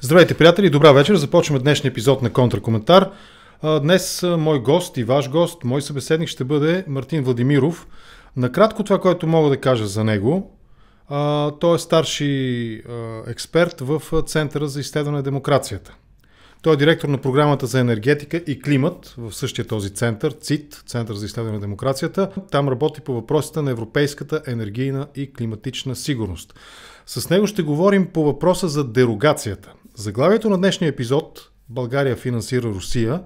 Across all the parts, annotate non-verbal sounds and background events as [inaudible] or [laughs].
Здравейте, приятели, добра вечер. Започваме днешния епизод на Контракоментар. Днес мой гост и ваш гост, мой събеседник ще бъде Мартин Владимиров. Накратко това, което мога да кажа за него, той е старши експерт в Центъра за изследване на демокрацията. Той е директор на програмата за енергетика и климат в същия този център, ЦИТ, Център за изследване на демокрацията. Там работи по въпросите на европейската енергийна и климатична сигурност. С него ще говорим по въпроса за дерогацията. Заглавието на днешния епизод България финансира Русия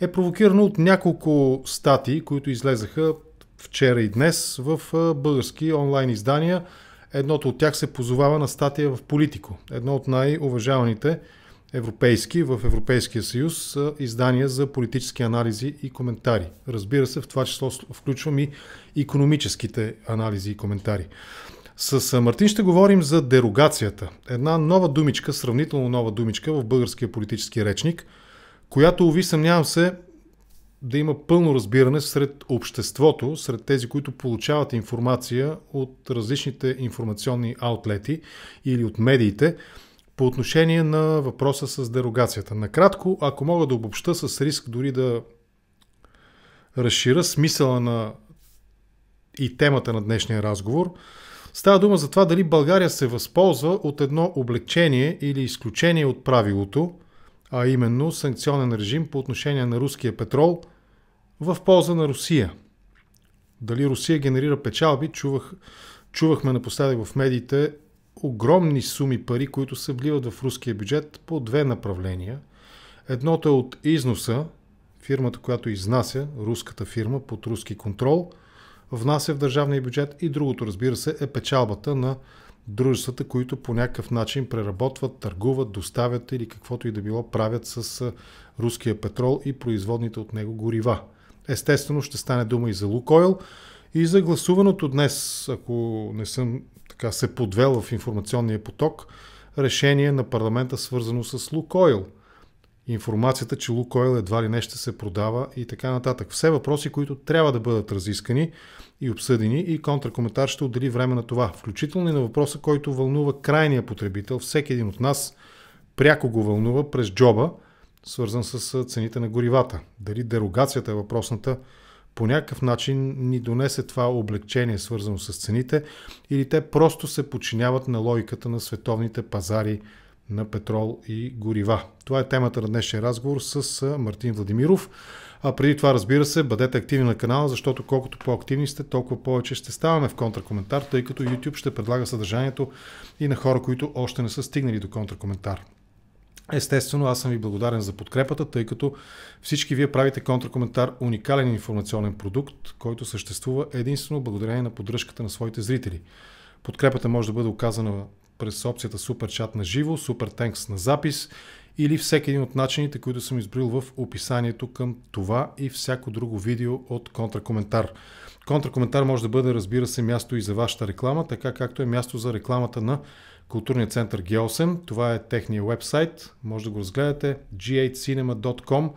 е провокирано от няколко статии, които излезаха вчера и днес в български онлайн издания. Едното от тях се позовава на статия в Политико, едно от най-уважаваните европейски в Европейския съюз издания за политически анализи и коментари. Разбира се, в това число включвам и економическите анализи и коментари. С Мартин ще говорим за дерогацията. Една нова думичка, сравнително нова думичка в българския политически речник, която, уви, съмнявам се, да има пълно разбиране сред обществото, сред тези, които получават информация от различните информационни аутлети или от медиите, по отношение на въпроса с дерогацията. Накратко, ако мога да обобща с риск дори да разшира смисъла на и темата на днешния разговор, става дума за това дали България се възползва от едно облегчение или изключение от правилото, а именно санкционен режим по отношение на руския петрол в полза на Русия. Дали Русия генерира печалби, чувах, чувахме напоследък в медиите огромни суми пари, които се вливат в руския бюджет по две направления. Едното е от износа, фирмата, която изнася, руската фирма под руски контрол, внася в държавния бюджет и другото, разбира се, е печалбата на дружествата, които по някакъв начин преработват, търгуват, доставят или каквото и да било правят с руския петрол и производните от него горива. Естествено ще стане дума и за Лукойл и за гласуваното днес, ако не съм така се подвел в информационния поток, решение на парламента свързано с Лукойл. Информацията, че Лукойл едва ли не ще се продава и така нататък. Все въпроси, които трябва да бъдат разискани и обсъдени и контракоментар ще отдели време на това. Включително и на въпроса, който вълнува крайния потребител. Всеки един от нас пряко го вълнува през джоба, свързан с цените на горивата. Дали дерогацията е въпросната по някакъв начин ни донесе това облегчение, свързано с цените, или те просто се подчиняват на логиката на световните пазари на петрол и горива. Това е темата на днешния разговор с Мартин Владимиров. А преди това, разбира се, бъдете активни на канала, защото колкото по-активни сте, толкова повече ще ставаме в контракоментар, тъй като YouTube ще предлага съдържанието и на хора, които още не са стигнали до контракоментар. Естествено, аз съм ви благодарен за подкрепата, тъй като всички вие правите контракоментар уникален информационен продукт, който съществува единствено благодарение на поддръжката на своите зрители. Подкрепата може да бъде оказана през опцията Супер чат на живо, Супер Тенкс на запис или всеки един от начините, които съм изброил в описанието към това и всяко друго видео от контракоментар. Контракоментар може да бъде, разбира се, място и за вашата реклама, така както е място за рекламата на Културния център G8. Това е техния вебсайт. Може да го разгледате. g8cinema.com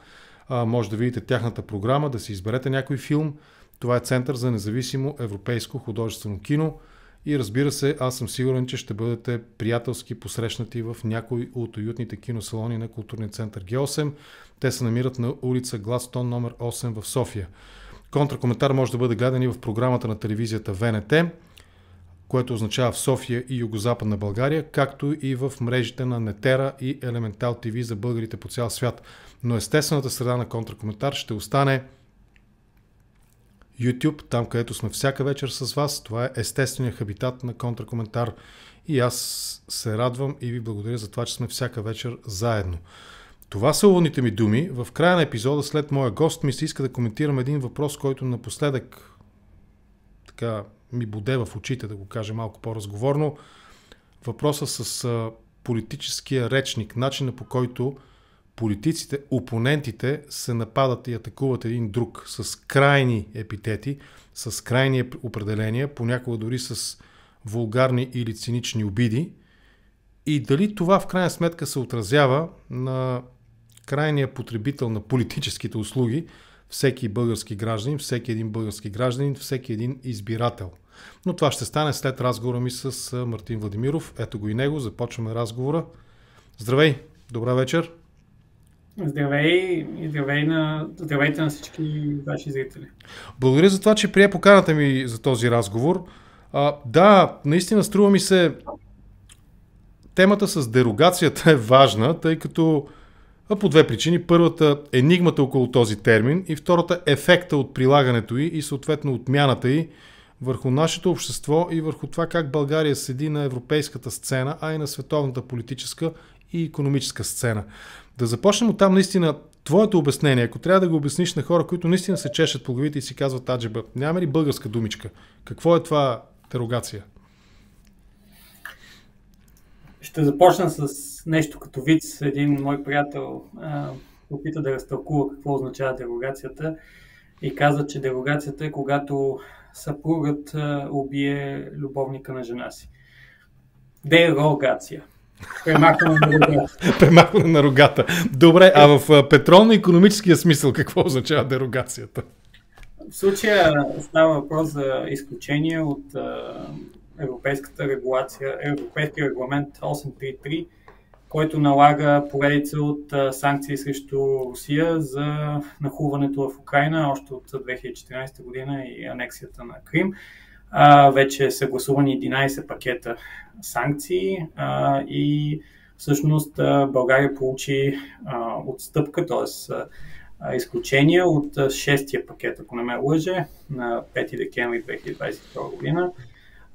Може да видите тяхната програма, да си изберете някой филм. Това е център за независимо европейско художествено кино. И разбира се, аз съм сигурен, че ще бъдете приятелски посрещнати в някой от уютните киносалони на Културния център G8. Те се намират на улица Гластон номер 8 в София. Контракоментар може да бъде гледан и в програмата на телевизията ВНТ което означава в София и Югозападна България, както и в мрежите на Нетера и Elemental TV за българите по цял свят. Но естествената среда на контракоментар ще остане YouTube, там където сме всяка вечер с вас. Това е естественият хабитат на контракоментар и аз се радвам и ви благодаря за това, че сме всяка вечер заедно. Това са уводните ми думи. В края на епизода, след моя гост, ми се иска да коментирам един въпрос, който напоследък така ми боде в очите, да го кажа малко по-разговорно. Въпроса с политическия речник, начина по който политиците, опонентите се нападат и атакуват един друг с крайни епитети, с крайни определения, понякога дори с вулгарни или цинични обиди. И дали това в крайна сметка се отразява на крайния потребител на политическите услуги, всеки български гражданин, всеки един български гражданин, всеки един избирател. Но това ще стане след разговора ми с Мартин Владимиров. Ето го и него. Започваме разговора. Здравей! Добра вечер. Здравей и здравей на, здравейте на всички ваши зрители. Благодаря за това, че прие поканата ми за този разговор. А, да, наистина струва ми се темата с дерогацията е важна, тъй като по две причини. Първата енигмата около този термин и втората ефекта от прилагането й и съответно отмяната й върху нашето общество и върху това как България седи на европейската сцена, а и на световната политическа и економическа сцена. Да започнем от там наистина твоето обяснение, ако трябва да го обясниш на хора, които наистина се чешат по главите и си казват аджеба, няма ли българска думичка? Какво е това дерогация? Ще започна с нещо като виц. Един мой приятел опита да разтълкува какво означава дерогацията и каза, че дерогацията е когато съпругът убие любовника на жена си. Дерогация. Премахване на рогата. [laughs] Премахване на рогата. Добре, а в петролно-економическия смисъл какво означава дерогацията? В случая става въпрос за изключение от европейската регулация, европейския регламент 833, който налага поредица от санкции срещу Русия за нахуването в Украина още от 2014 година и анексията на Крим. А, вече са гласувани 11 пакета санкции а, и всъщност България получи а, отстъпка, т.е. изключение от шестия пакет, ако не ме лъже, на 5 декември 2022 година,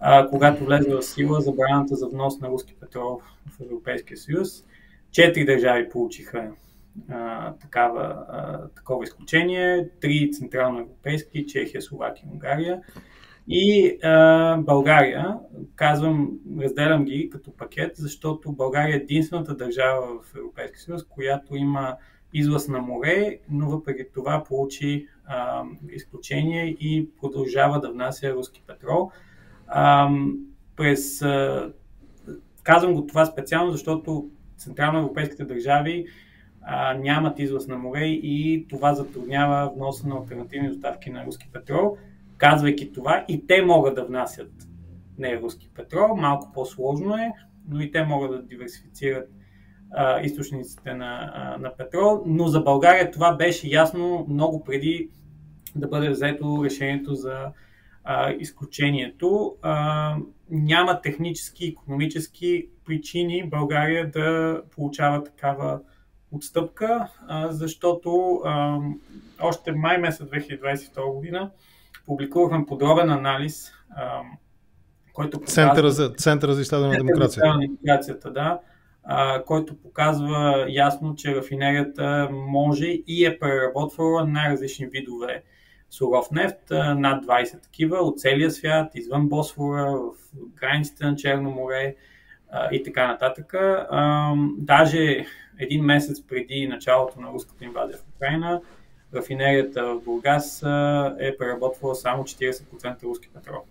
а, когато влезе в сила забраната за внос на руски петрол в Европейския съюз. Четири държави получиха а, такава, а, такова изключение, три централноевропейски, Чехия, Словакия и Унгария. И а, България, казвам, разделям ги като пакет, защото България е единствената държава в Европейския съюз, която има излъз на море, но въпреки това получи а, изключение и продължава да внася руски петрол. А, през, а, казвам го това специално, защото централноевропейските държави а, нямат излъз на море и това затруднява вноса на альтернативни доставки на руски петрол. Казвайки това, и те могат да внасят не руски петрол, малко по-сложно е, но и те могат да диверсифицират а, източниците на, а, на петрол. Но за България това беше ясно много преди да бъде взето решението за а, изключението. А, няма технически, економически причини България да получава такава отстъпка, а, защото а, още май месец 2022 година публикувахме подробен анализ, а, който показва... Центъра за, Центъра за изследване на демокрацията. На демокрацията, да. А, който показва ясно, че рафинерията може и е преработвала най-различни видове суров нефт, над 20 такива от целия свят, извън Босфора, в границите на Черно море и така нататък. Даже един месец преди началото на руската инвазия в Украина, рафинерията в Бургас е преработвала само 40% руски петрол.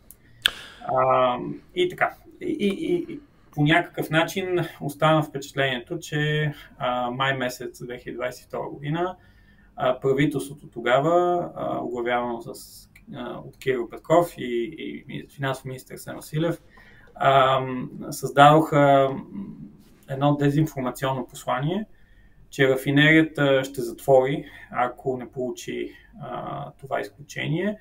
А, и така. И, и, и по някакъв начин остана впечатлението, че а, май месец 2022 година а, правителството тогава, а, оглавявано с, от Кирил Петков и, и финансов министър Сен Василев, а, създадоха едно дезинформационно послание, че рафинерията ще затвори, ако не получи а, това изключение.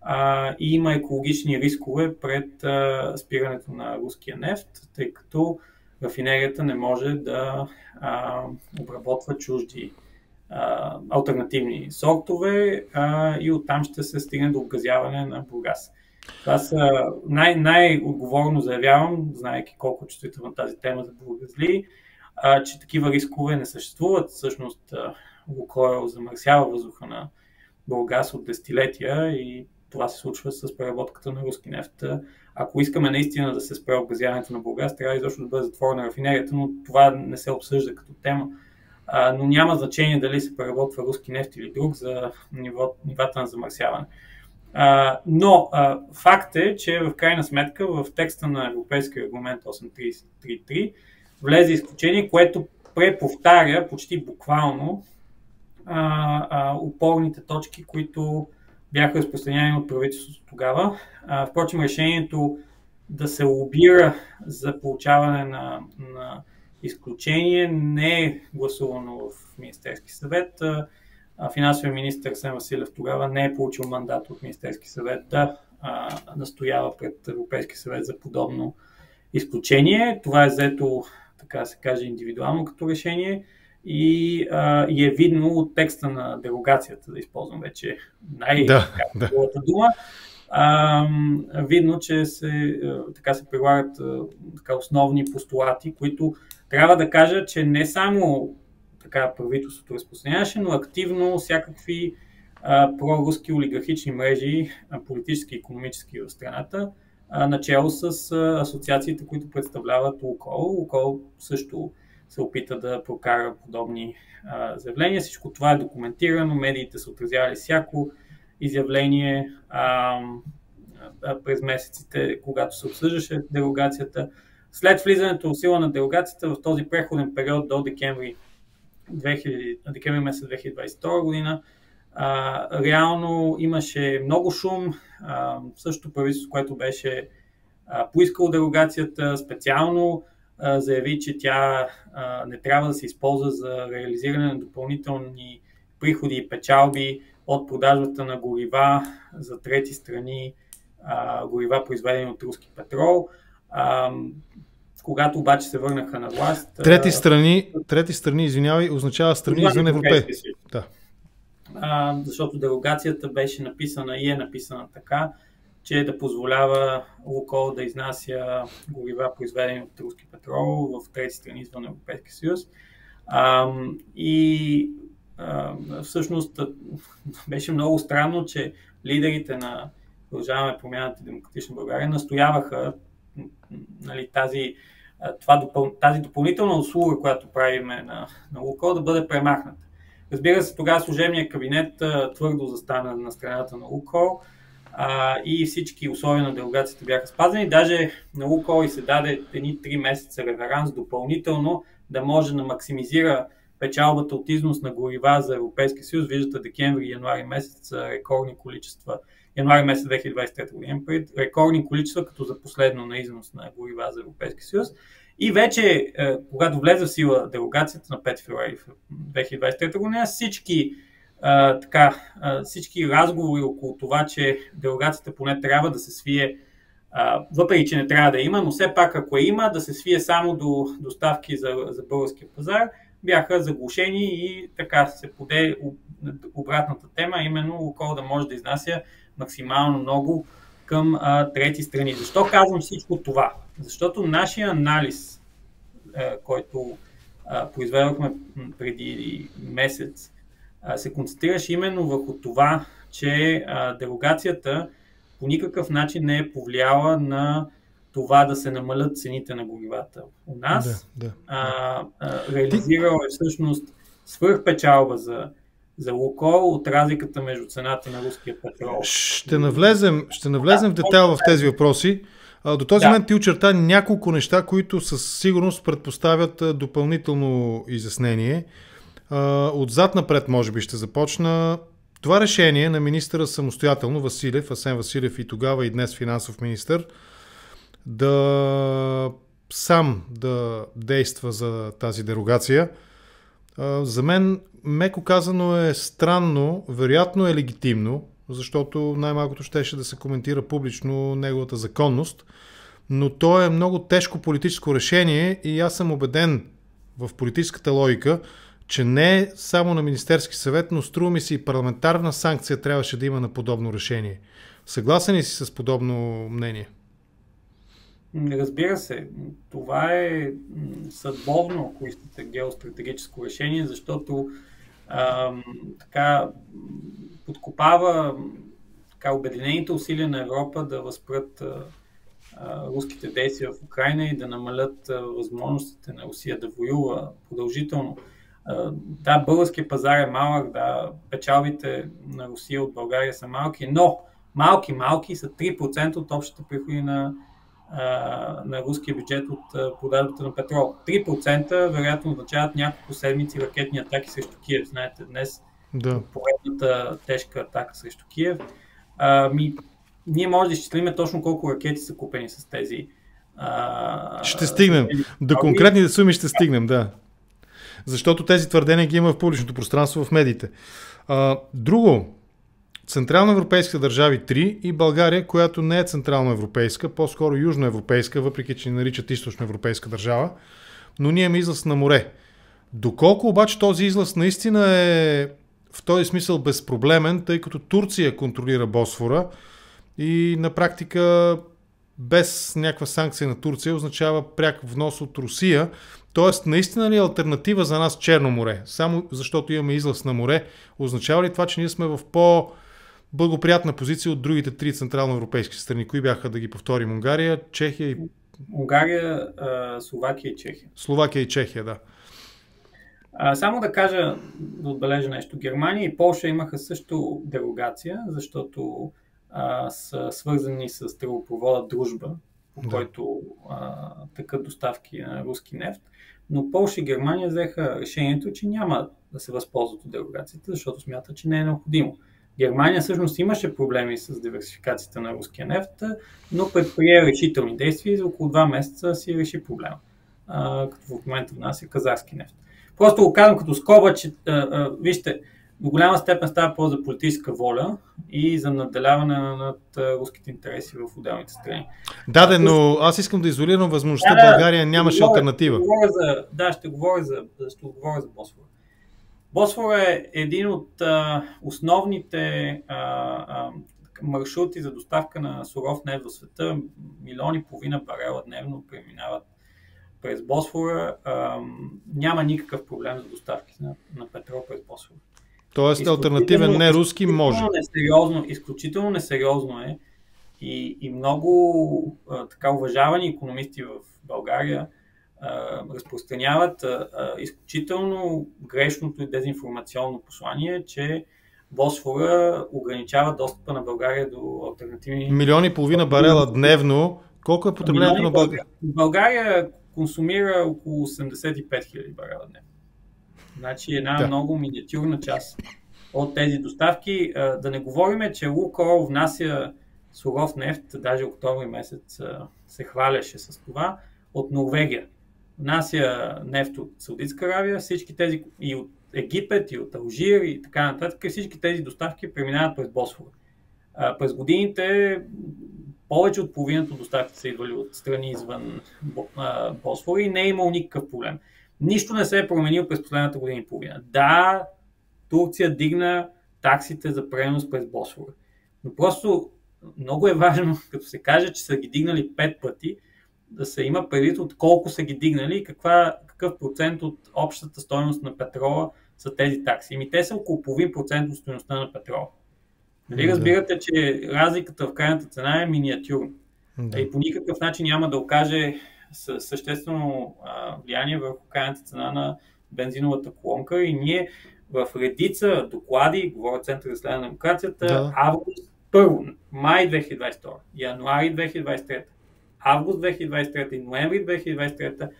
А, и има екологични рискове пред а, спирането на руския нефт, тъй като рафинерията не може да а, обработва чужди а, альтернативни сортове а, и оттам ще се стигне до обгазяване на Бургас. Това са най- най-отговорно заявявам, знаеки колко чувствителна тази тема за бургазли, а, че такива рискове не съществуват. Всъщност Лукойл замърсява въздуха на Бургас от десетилетия и това се случва с преработката на руски нефт. Ако искаме наистина да се спре обгазяването на Бургас, трябва изобщо да бъде затворена рафинерията, но това не се обсъжда като тема. А, но няма значение дали се преработва руски нефт или друг за ниво, нивата на замърсяване. А, но а, факт е, че в крайна сметка в текста на Европейския регламент 8333 влезе изключение, което преповтаря почти буквално а, а, упорните точки, които бяха разпространени от правителството тогава. А, впрочем, решението да се лобира за получаване на, на изключение не е гласувано в Министерски съвет. Финансовия министр Сен Василев тогава не е получил мандат от Министерски съвет да настоява пред Европейски съвет за подобно изключение. Това е взето, така се каже, индивидуално като решение и, а, и е видно от текста на дерогацията, да използвам вече най-добрата да, да. дума. А, видно, че се, така се прилагат така, основни постулати, които трябва да кажа, че не само така правителството разпространяваше, но активно всякакви проруски олигархични мрежи, а, политически и економически в страната, а, начало с асоциациите, които представляват Лукол. Лукол също се опита да прокара подобни а, заявления. Всичко това е документирано, медиите са отразявали всяко изявление а, а, през месеците, когато се обсъждаше дерогацията. След влизането в сила на дерогацията в този преходен период до декември, 2000, декември месец 2022 година, а, реално имаше много шум, а, същото правителство, което беше а, поискало дерогацията, специално а, заяви, че тя а, не трябва да се използва за реализиране на допълнителни приходи и печалби от продажбата на горива за трети страни, а, горива произведени от руски петрол. А, когато обаче се върнаха на власт. Трети страни, трети страни извинявай, означава страни извън Европейския съюз. Да а, защото дерогацията беше написана и е написана така, че да позволява Лукол да изнася горива, произведени от руски петрол в трети страни извън Европейския съюз. А, и а, всъщност беше много странно, че лидерите на Продължаваме промяната Демократична България настояваха нали, тази, това, тази допълнителна услуга, която правиме на, на Лукол, да бъде премахната. Разбира се, тогава служебният кабинет твърдо застана на страната на Лукол и всички условия на делегацията бяха спазени. Даже на Лукол и се даде едни 3 месеца реверанс допълнително да може да максимизира печалбата от износ на горива за Европейския съюз. Виждате декември и януари месец рекордни количества. Януари месец 2023 година рекордни количества, като за последно на износ на горива за Европейския съюз. И вече, е, когато влезе в сила дерогацията на 5 февруари 2023 година, всички, а, така, а, всички разговори около това, че дерогацията поне трябва да се свие, въпреки че не трябва да има, но все пак ако е има, да се свие само до доставки за, за българския пазар, бяха заглушени и така се поде обратната тема, именно около да може да изнася максимално много към а, трети страни. Защо казвам всичко това? Защото нашия анализ, а, който а, произведохме преди месец, а, се концентрираше именно върху това, че а, дерогацията по никакъв начин не е повлияла на това да се намалят цените на горивата у нас. Да, да. А, а, реализирала е всъщност свърхпечалба за за Лукол от разликата между цената на руския петрол. Ще навлезем, ще навлезем в детайл в тези въпроси. До този да. момент ти очерта няколко неща, които със сигурност предпоставят допълнително изяснение. Отзад напред, може би, ще започна. Това решение на министъра самостоятелно, Василев, Асен Василев и тогава и днес финансов министър, да сам да действа за тази дерогация, за мен меко казано е странно, вероятно е легитимно, защото най-малкото щеше да се коментира публично неговата законност, но то е много тежко политическо решение и аз съм убеден в политическата логика, че не само на Министерски съвет, но струва ми се и парламентарна санкция трябваше да има на подобно решение. Съгласен ли си с подобно мнение? Разбира се, това е съдбовно, ако искате, геостратегическо решение, защото а, така подкопава така, обединените усилия на Европа да възпрат а, руските действия в Украина и да намалят а, възможностите на Русия да воюва продължително. А, да, българския пазар е малък, да, печалбите на Русия от България са малки, но малки-малки са 3% от общите приходи на, на руския бюджет от продажбата на петрол. 3% вероятно означават няколко седмици ракетни атаки срещу Киев. Знаете, днес да. поредната тежка атака срещу Киев. А, ми, ние може да изчислиме точно колко ракети са купени с тези А, ще стигнем. До конкретните суми ще стигнем, да. Защото тези твърдения ги има в публичното пространство, в медиите. А, друго, Централно европейска държави 3 и България, която не е централно европейска, по-скоро южноевропейска, въпреки че ни наричат източно европейска държава, но ние имаме излъз на море. Доколко обаче този излъз наистина е в този смисъл безпроблемен, тъй като Турция контролира Босфора и на практика без някаква санкция на Турция означава пряк внос от Русия. Тоест, наистина ли е альтернатива за нас Черно море? Само защото имаме излъз на море, означава ли това, че ние сме в по- благоприятна позиция от другите три централноевропейски страни. Кои бяха да ги повторим? Унгария, Чехия и... Унгария, Словакия и Чехия. Словакия и Чехия, да. А, само да кажа, да отбележа нещо. Германия и Полша имаха също дерогация, защото а, са свързани с тръбопровода Дружба, по да. който а, така доставки на руски нефт. Но Полша и Германия взеха решението, че няма да се възползват от дерогацията, защото смятат, че не е необходимо. Германия всъщност имаше проблеми с диверсификацията на руския нефт, но предприе решителни действия и за около два месеца си реши проблема, като в момента внася казахски нефт. Просто го казвам като скоба, че вижте, до голяма степен става по за политическа воля и за наделяване над руските интереси в отделните страни. Да, да, но аз искам да изолирам възможността да, България нямаше альтернатива. Говоря за, да, ще говоря за, ще говоря за Босфора. Босфор е един от а, основните а, а, маршрути за доставка на суров нефт в света. Милиони и половина барела дневно преминават през Босфора. А, няма никакъв проблем за доставки на, на петрол през Босфора. Тоест альтернативен не руски може. Несериозно, изключително несериозно е и, и много а, така уважавани економисти в България разпространяват изключително грешното и дезинформационно послание, че Босфора ограничава достъпа на България до альтернативни... Милиони и половина барела дневно. Колко е потреблението на България? България консумира около 85 хиляди барела дневно. Значи една да. много миниатюрна част от тези доставки. Да не говорим, че Лукол внася суров нефт, даже октомври месец се хваляше с това, от Норвегия внася нефт от Саудитска Аравия, всички тези и от Египет, и от Алжир и така нататък, всички тези доставки преминават през Босфора. През годините повече от половината доставки са идвали от страни извън Босфора и не е имал никакъв проблем. Нищо не се е променило през последната година и половина. Да, Турция дигна таксите за пренос през Босфора. Но просто много е важно, [laughs] като се каже, че са ги дигнали пет пъти, да се има предвид от колко са ги дигнали и каква, какъв процент от общата стоеност на петрола са тези такси. Ими те са около половин процент от стоеността на петрола. Нали разбирате, че разликата в крайната цена е миниатюрна. Да. И по никакъв начин няма да окаже съществено влияние върху крайната цена на бензиновата колонка и ние в редица доклади, говоря Център за следа на демокрацията, да. август, първо, май 2022, януари 2023, август 2023 и ноември 2023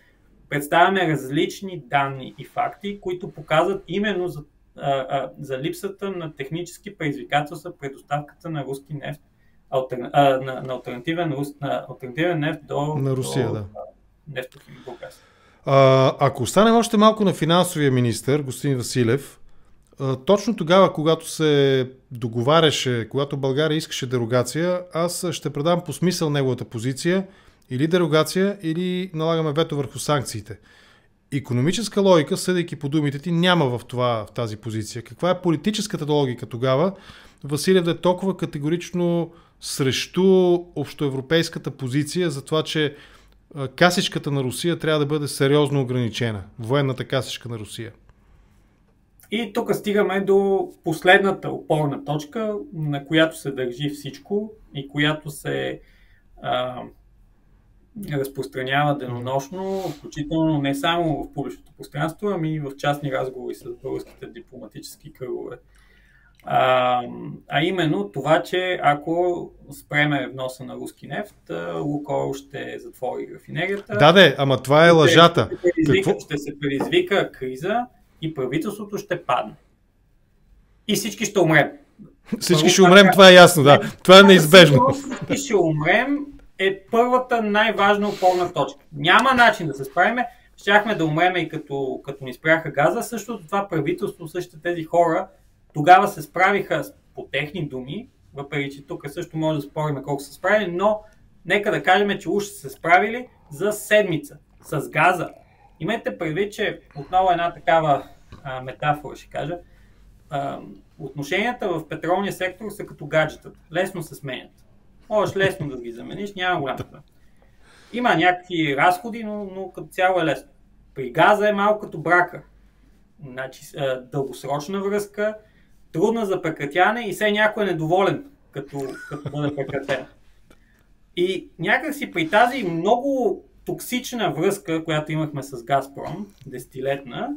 представяме различни данни и факти, които показват именно за, а, а, за липсата на технически предизвикателства при доставката на руски нефт, альтерна, а, на, на, альтернативен, рус, на альтернативен нефт до, на Русия, до, да. Бургас. А, ако останем още малко на финансовия министр, господин Василев, точно тогава, когато се договаряше, когато България искаше дерогация, аз ще предам по смисъл неговата позиция или дерогация, или налагаме вето върху санкциите. Економическа логика, съдейки по думите ти, няма в, това, в тази позиция. Каква е политическата логика тогава? Василев да е толкова категорично срещу общоевропейската позиция за това, че касичката на Русия трябва да бъде сериозно ограничена. Военната касичка на Русия. И тук стигаме до последната опорна точка, на която се държи всичко и която се а, разпространява денонощно, включително не само в публичното пространство, ами и в частни разговори с българските дипломатически кръгове. А, а именно това, че ако спреме вноса на руски нефт, Лукойл ще затвори рафинерията. Да, да, ама това е лъжата. Ще се предизвика, ще се предизвика криза и правителството ще падне. И всички ще умрем. Всички ще умрем, това е ясно, да. Това е неизбежно. Всички ще умрем е първата най-важна опорна точка. Няма начин да се справиме. Щяхме да умреме и като, като ни спряха газа. Същото това правителство, същите тези хора тогава се справиха по техни думи, въпреки че тук също може да спорим колко са справили, но нека да кажем, че уж са се справили за седмица с газа. Имайте предвид, че отново една такава а, метафора ще кажа. А, отношенията в петролния сектор са като гаджетата. Лесно се сменят. Можеш лесно да ги замениш, няма голям проблем. Има някакви разходи, но, но като цяло е лесно. При газа е малко като брака. Значи, дългосрочна връзка, трудна за прекратяване и все някой е недоволен, като, като бъде прекратена. И някакси при тази много токсична връзка, която имахме с Газпром, десетилетна,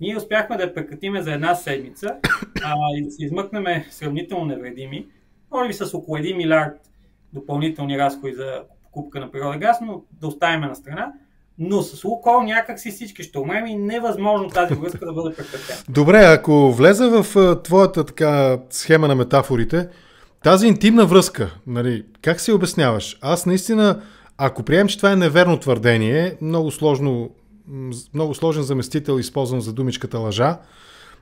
ние успяхме да я прекратиме за една седмица а, и да се измъкнем сравнително невредими, може би с около 1 милиард допълнителни разходи за покупка на природен газ, но да оставим на страна. Но с Лукол някак си всички ще умрем и невъзможно тази връзка да бъде прекратена. Добре, ако влеза в твоята така схема на метафорите, тази интимна връзка, нали, как си обясняваш? Аз наистина, ако приемем, че това е неверно твърдение, много сложно, много сложен заместител, използвам за думичката лъжа,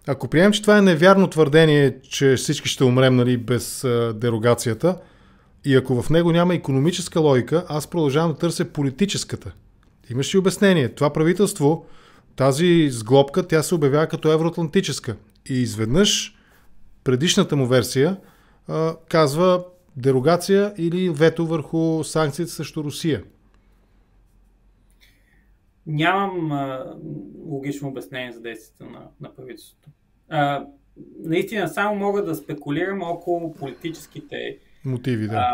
ако приемем, че това е невярно твърдение, че всички ще умрем нали, без а, дерогацията, и ако в него няма економическа логика, аз продължавам да търся политическата. Имаш ли обяснение? Това правителство, тази сглобка, тя се обявява като евроатлантическа. И изведнъж предишната му версия а, казва дерогация или вето върху санкциите срещу Русия. Нямам а, логично обяснение за действията на, на правителството. А, наистина само мога да спекулирам около политическите мотиви, да. А,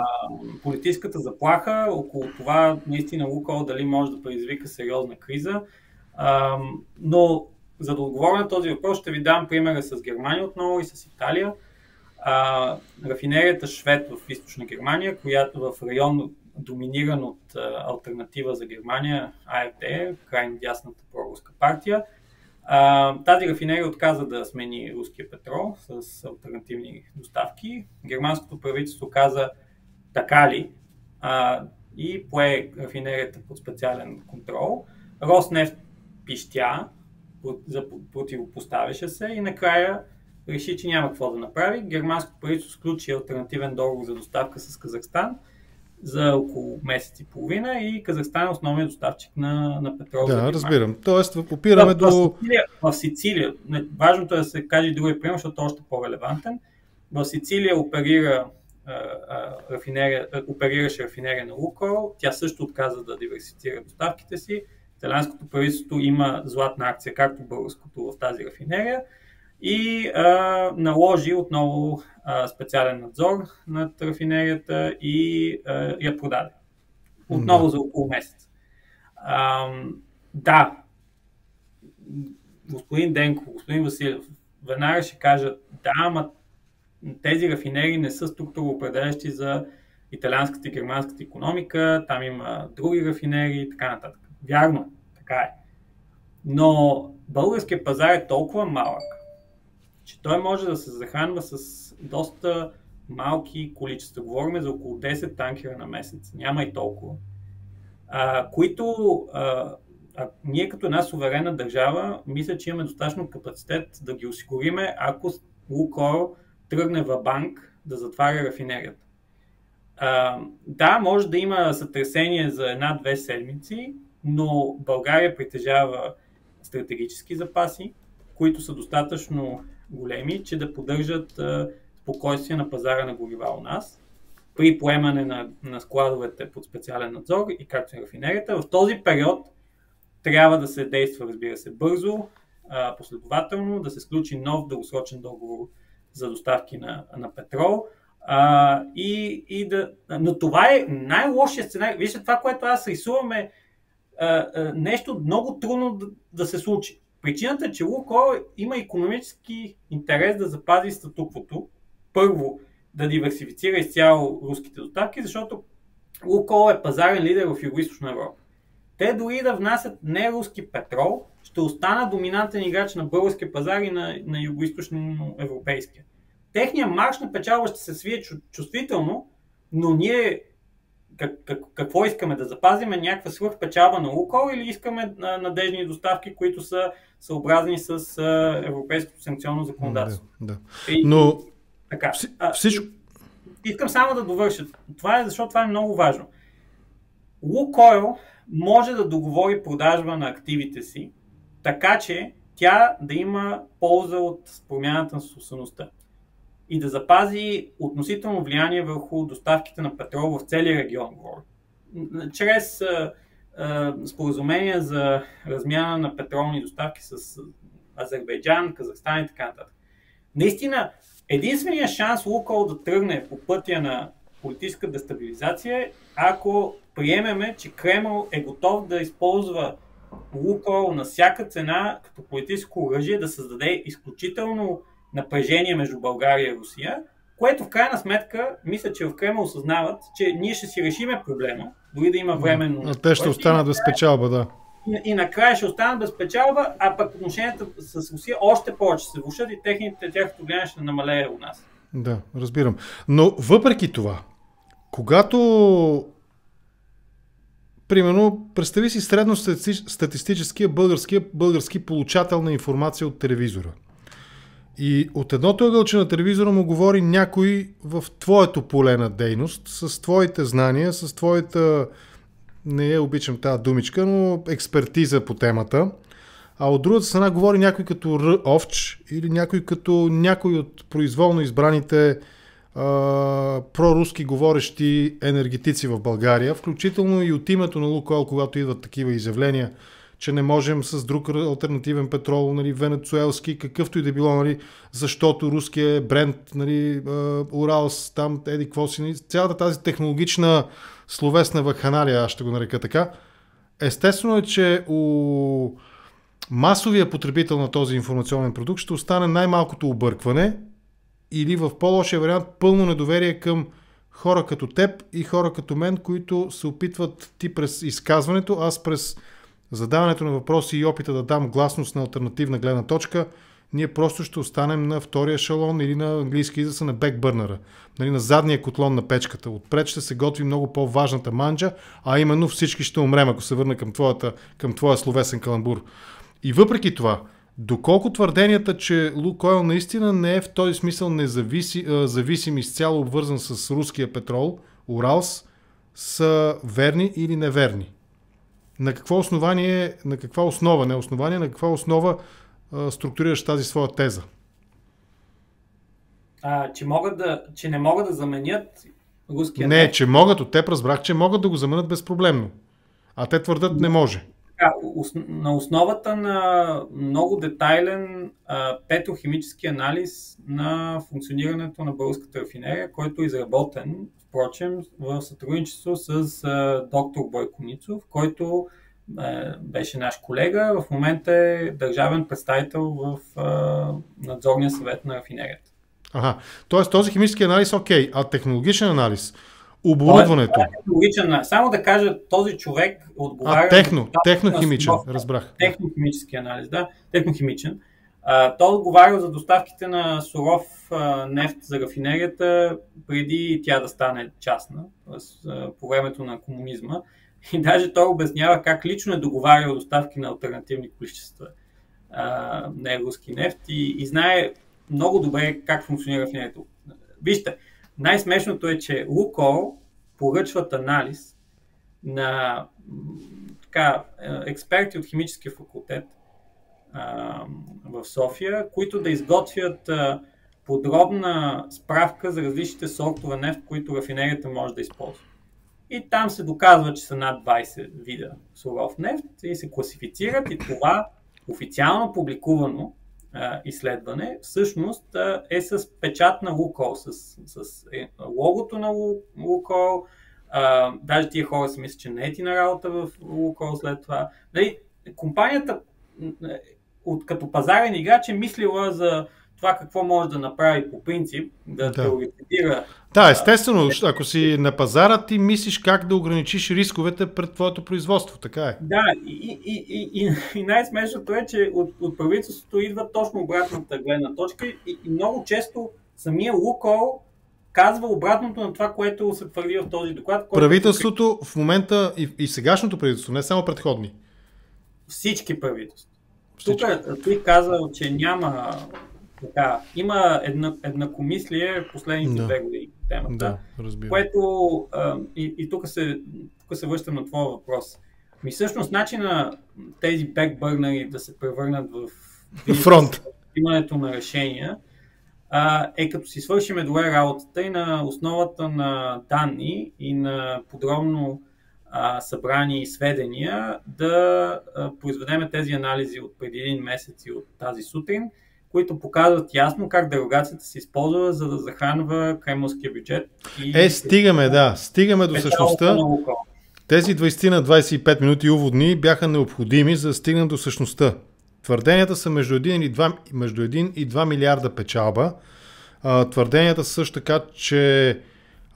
политическата заплаха, около това наистина Лукол дали може да предизвика сериозна криза. А, но за да отговоря на този въпрос, ще ви дам примера с Германия отново и с Италия. А, рафинерията Швед в източна Германия, която в район доминиран от а, альтернатива за Германия, АФД, крайно дясната проруска партия, а, тази рафинерия отказа да смени руския петрол с альтернативни доставки. Германското правителство каза така ли а, и пое рафинерията под специален контрол. Роснефт пищя, противопоставяше се и накрая реши, че няма какво да направи. Германското правителство сключи альтернативен договор за доставка с Казахстан – за около месец и половина и Казахстан е основният доставчик на, на петрол. Да, разбирам. Тоест, опираме в, до... В Сицилия, в Сицилия, важното е да се каже другия пример, защото е още по-релевантен. В Сицилия оперира рафинерия, оперираше рафинерия на Лукол. Тя също отказа да диверсифицира доставките си. Италианското правителство има златна акция, както българското в тази рафинерия и а, наложи отново а, специален надзор над рафинерията и а, я продаде. Отново за около месец. А, да, господин Денко, господин Василев, веднага ще кажат, да, ама тези рафинери не са структура определящи за италианската и германската економика, там има други рафинери и така нататък. Вярно е, така е. Но българският пазар е толкова малък, че той може да се захранва с доста малки количества. Говорим за около 10 танкера на месец. Няма и толкова. А, които а, а, ние като една суверенна държава, мисля, че имаме достатъчно капацитет да ги осигуриме, ако Лукор тръгне в банк да затваря рафинерията. А, да, може да има сътресение за една-две седмици, но България притежава стратегически запаси, които са достатъчно големи, че да поддържат спокойствие на пазара на горива у нас при поемане на, на складовете под специален надзор и както и рафинерията. В този период трябва да се действа, разбира се, бързо, последователно, да се сключи нов дългосрочен договор за доставки на, на петрол. А, и, и да, но това е най-лошия сценарий. Вижте, това, което аз рисуваме, а, а, нещо много трудно да, да се случи. Причината е, че Лукойл има економически интерес да запази статуквото. Първо, да диверсифицира изцяло руските доставки, защото Лукойл е пазарен лидер в Юго-Источна Европа. Те дори да внасят не руски петрол, ще остана доминантен играч на българския пазар и на, на юго европейския. Техният марш на печалба ще се свие чувствително, но ние как, как, какво искаме да запазим? Някаква свръхпечалба на Лукол или искаме надежни доставки, които са съобразни с европейското санкционно законодателство? Да, да. И, Но така, всичко... Искам само да довърша. Това е защото това е много важно. Лукойл може да договори продажба на активите си, така че тя да има полза от промяната на собствеността и да запази относително влияние върху доставките на петрол в целия регион. Чрез споразумения за размяна на петролни доставки с Азербайджан, Казахстан и така нататък. Наистина, единственият шанс Лукол да тръгне по пътя на политическа дестабилизация е ако приемеме, че Кремъл е готов да използва Лукол на всяка цена като политическо оръжие да създаде изключително напрежение между България и Русия, което в крайна сметка, мисля, че в Кремъл осъзнават, че ние ще си решиме проблема, дори да има временно. А те ще останат без печалба, да. И, накрая ще останат без печалба, а пък отношенията с Русия още повече се влушат и техните, тяхното влияние ще намалее у нас. Да, разбирам. Но въпреки това, когато Примерно, представи си средно статистическия български, български получател на информация от телевизора. И от едното ъгълче на телевизора му говори някой в твоето поле на дейност, с твоите знания, с твоята, не я обичам тази думичка, но експертиза по темата. А от другата страна говори някой като Р. Овч или някой като някой от произволно избраните проруски говорещи енергетици в България, включително и от името на Лукойл, когато идват такива изявления, че не можем с друг альтернативен петрол, нали, венецуелски, какъвто и да било, нали, защото руския бренд, нали, Уралс, там, еди, какво нали, цялата тази технологична словесна вакханалия, аз ще го нарека така. Естествено е, че у масовия потребител на този информационен продукт ще остане най-малкото объркване или в по-лошия вариант пълно недоверие към хора като теб и хора като мен, които се опитват ти през изказването, аз през задаването на въпроси и опита да дам гласност на альтернативна гледна точка, ние просто ще останем на втория шалон или на английски израза на бекбърнера, нали, на задния котлон на печката. Отпред ще се готви много по-важната манджа, а именно всички ще умрем, ако се върна към, твоята, към твоя словесен каламбур. И въпреки това, Доколко твърденията, че Лукойл наистина не е в този смисъл независи, зависим изцяло обвързан с руския петрол, Уралс, са верни или неверни? На какво основание, на каква основа, не основание, на каква основа а, структурираш тази своя теза? А, че, могат да, че не могат да заменят руския Не, че могат. От теб разбрах, че могат да го заменят безпроблемно. А те твърдат не може така, на основата на много детайлен а, петрохимически анализ на функционирането на българската рафинерия, който е изработен, впрочем, в сътрудничество с а, доктор Бойко Ницов, който а, беше наш колега, в момента е държавен представител в а, надзорния съвет на рафинерията. Ага, т.е. този химически анализ окей, а технологичен анализ – оборудването. Е Само да кажа, този човек отговаря... А, техно, технохимичен, разбрах. Технохимически анализ, да, технохимичен. Uh, той отговаря за доставките на суров uh, нефт за рафинерията преди тя да стане частна, uh, по времето на комунизма. И даже той обяснява как лично е договарял доставки на альтернативни количества на руски нефт и, и знае много добре как функционира рафинерията. Вижте, най-смешното е, че Лукол поръчват анализ на така, е, експерти от химическия факултет а, в София, които да изготвят а, подробна справка за различните сортове нефт, които рафинерията може да използва. И там се доказва, че са над 20 вида суров нефт и се класифицират и това официално публикувано изследване, всъщност е с печат на Лукол, с, с е, логото на Лукол. Даже тия хора си мислят, че не е ти на работа в Лукол след това. Нали, компанията от, като пазарен играч е мислила за това какво може да направи по принцип, да, да. теоретизира. Да, естествено, ако си на пазара, ти мислиш как да ограничиш рисковете пред твоето производство, така е. Да, и, и, и, и, и най-смешното е, че от, от правителството идва точно обратната гледна точка и, и много често самия Лукол казва обратното на това, което се твърди в този доклад. Който правителството в момента и, и сегашното правителство, не само предходни. Всички правителства. Тук той каза, че няма така, има една, еднакомислие последните да. две години темата, да, разбира. което а, и, и тук, се, тук се връщам на твоя въпрос. Ми всъщност начина тези бекбърнери да се превърнат в фронт. Имането на решения а, е като си свършиме добре работата и на основата на данни и на подробно а, събрани сведения да а, произведеме тези анализи от преди един месец и от тази сутрин, които показват ясно как дерогацията се използва за да захранва кремлския бюджет. И... Е, стигаме, да, стигаме до същността. Тези 20 на 25 минути уводни бяха необходими за да стигнем до същността. Твърденията са между 1 и 2, между 1 и 2 милиарда печалба. А, твърденията са също така, че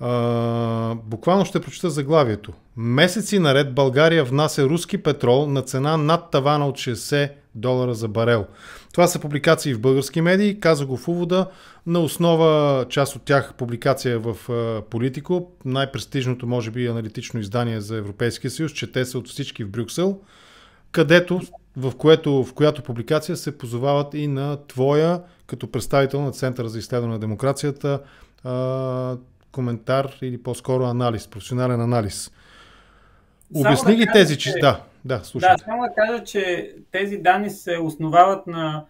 а, буквално ще прочета заглавието. Месеци наред България внася руски петрол на цена над тавана от 60 долара за барел. Това са публикации в български медии, каза го в увода. На основа част от тях публикация в Политико, най-престижното може би аналитично издание за Европейския съюз, чете се от всички в Брюксел, където в, което, в която публикация се позовават и на твоя, като представител на Центъра за изследване на демокрацията, коментар или по-скоро анализ, професионален анализ. Обясни да ги тези, че... Да, да, слушай. Да, само да кажа, че тези данни се основават на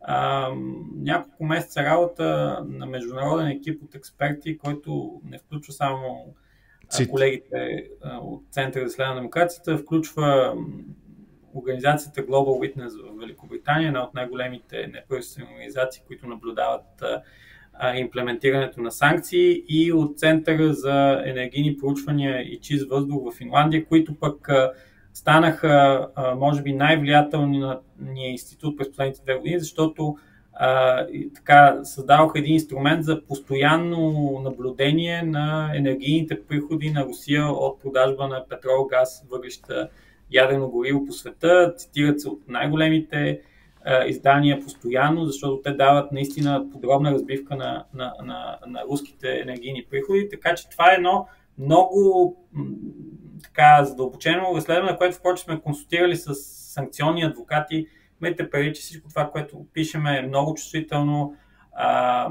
а, няколко месеца работа на международен екип от експерти, който не включва само а, колегите а, от Центъра за изследване на демокрацията, включва организацията Global Witness в Великобритания, една от най-големите неправителствени организации, които наблюдават а, имплементирането на санкции и от Центъра за енергийни проучвания и чист въздух в Финландия, които пък а, станаха, може би, най-влиятелният институт през последните две години, защото така създаваха един инструмент за постоянно наблюдение на енергийните приходи на Русия от продажба на петрол, газ, въглища ядрено гориво по света, цитират се от най-големите издания постоянно, защото те дават наистина подробна разбивка на, на, на, на руските енергийни приходи, така че това е едно много така задълбочено разследване, което впрочем сме консултирали с санкционни адвокати. Имайте преди, че всичко това, което пишеме е много чувствително, а,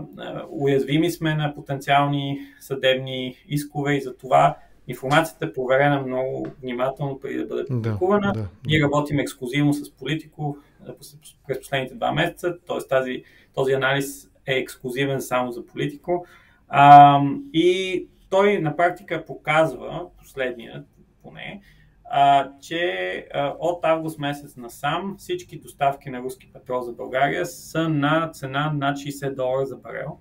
уязвими сме на потенциални съдебни искове и за това Информацията е проверена много внимателно преди да бъде публикувана. Да, да, Ние работим ексклюзивно с политико през последните два месеца, т.е. Тази, този анализ е ексклюзивен само за политико. А, и той на практика показва, последният поне, а, че а, от август месец насам всички доставки на руски петрол за България са на цена над 60 долара за барел,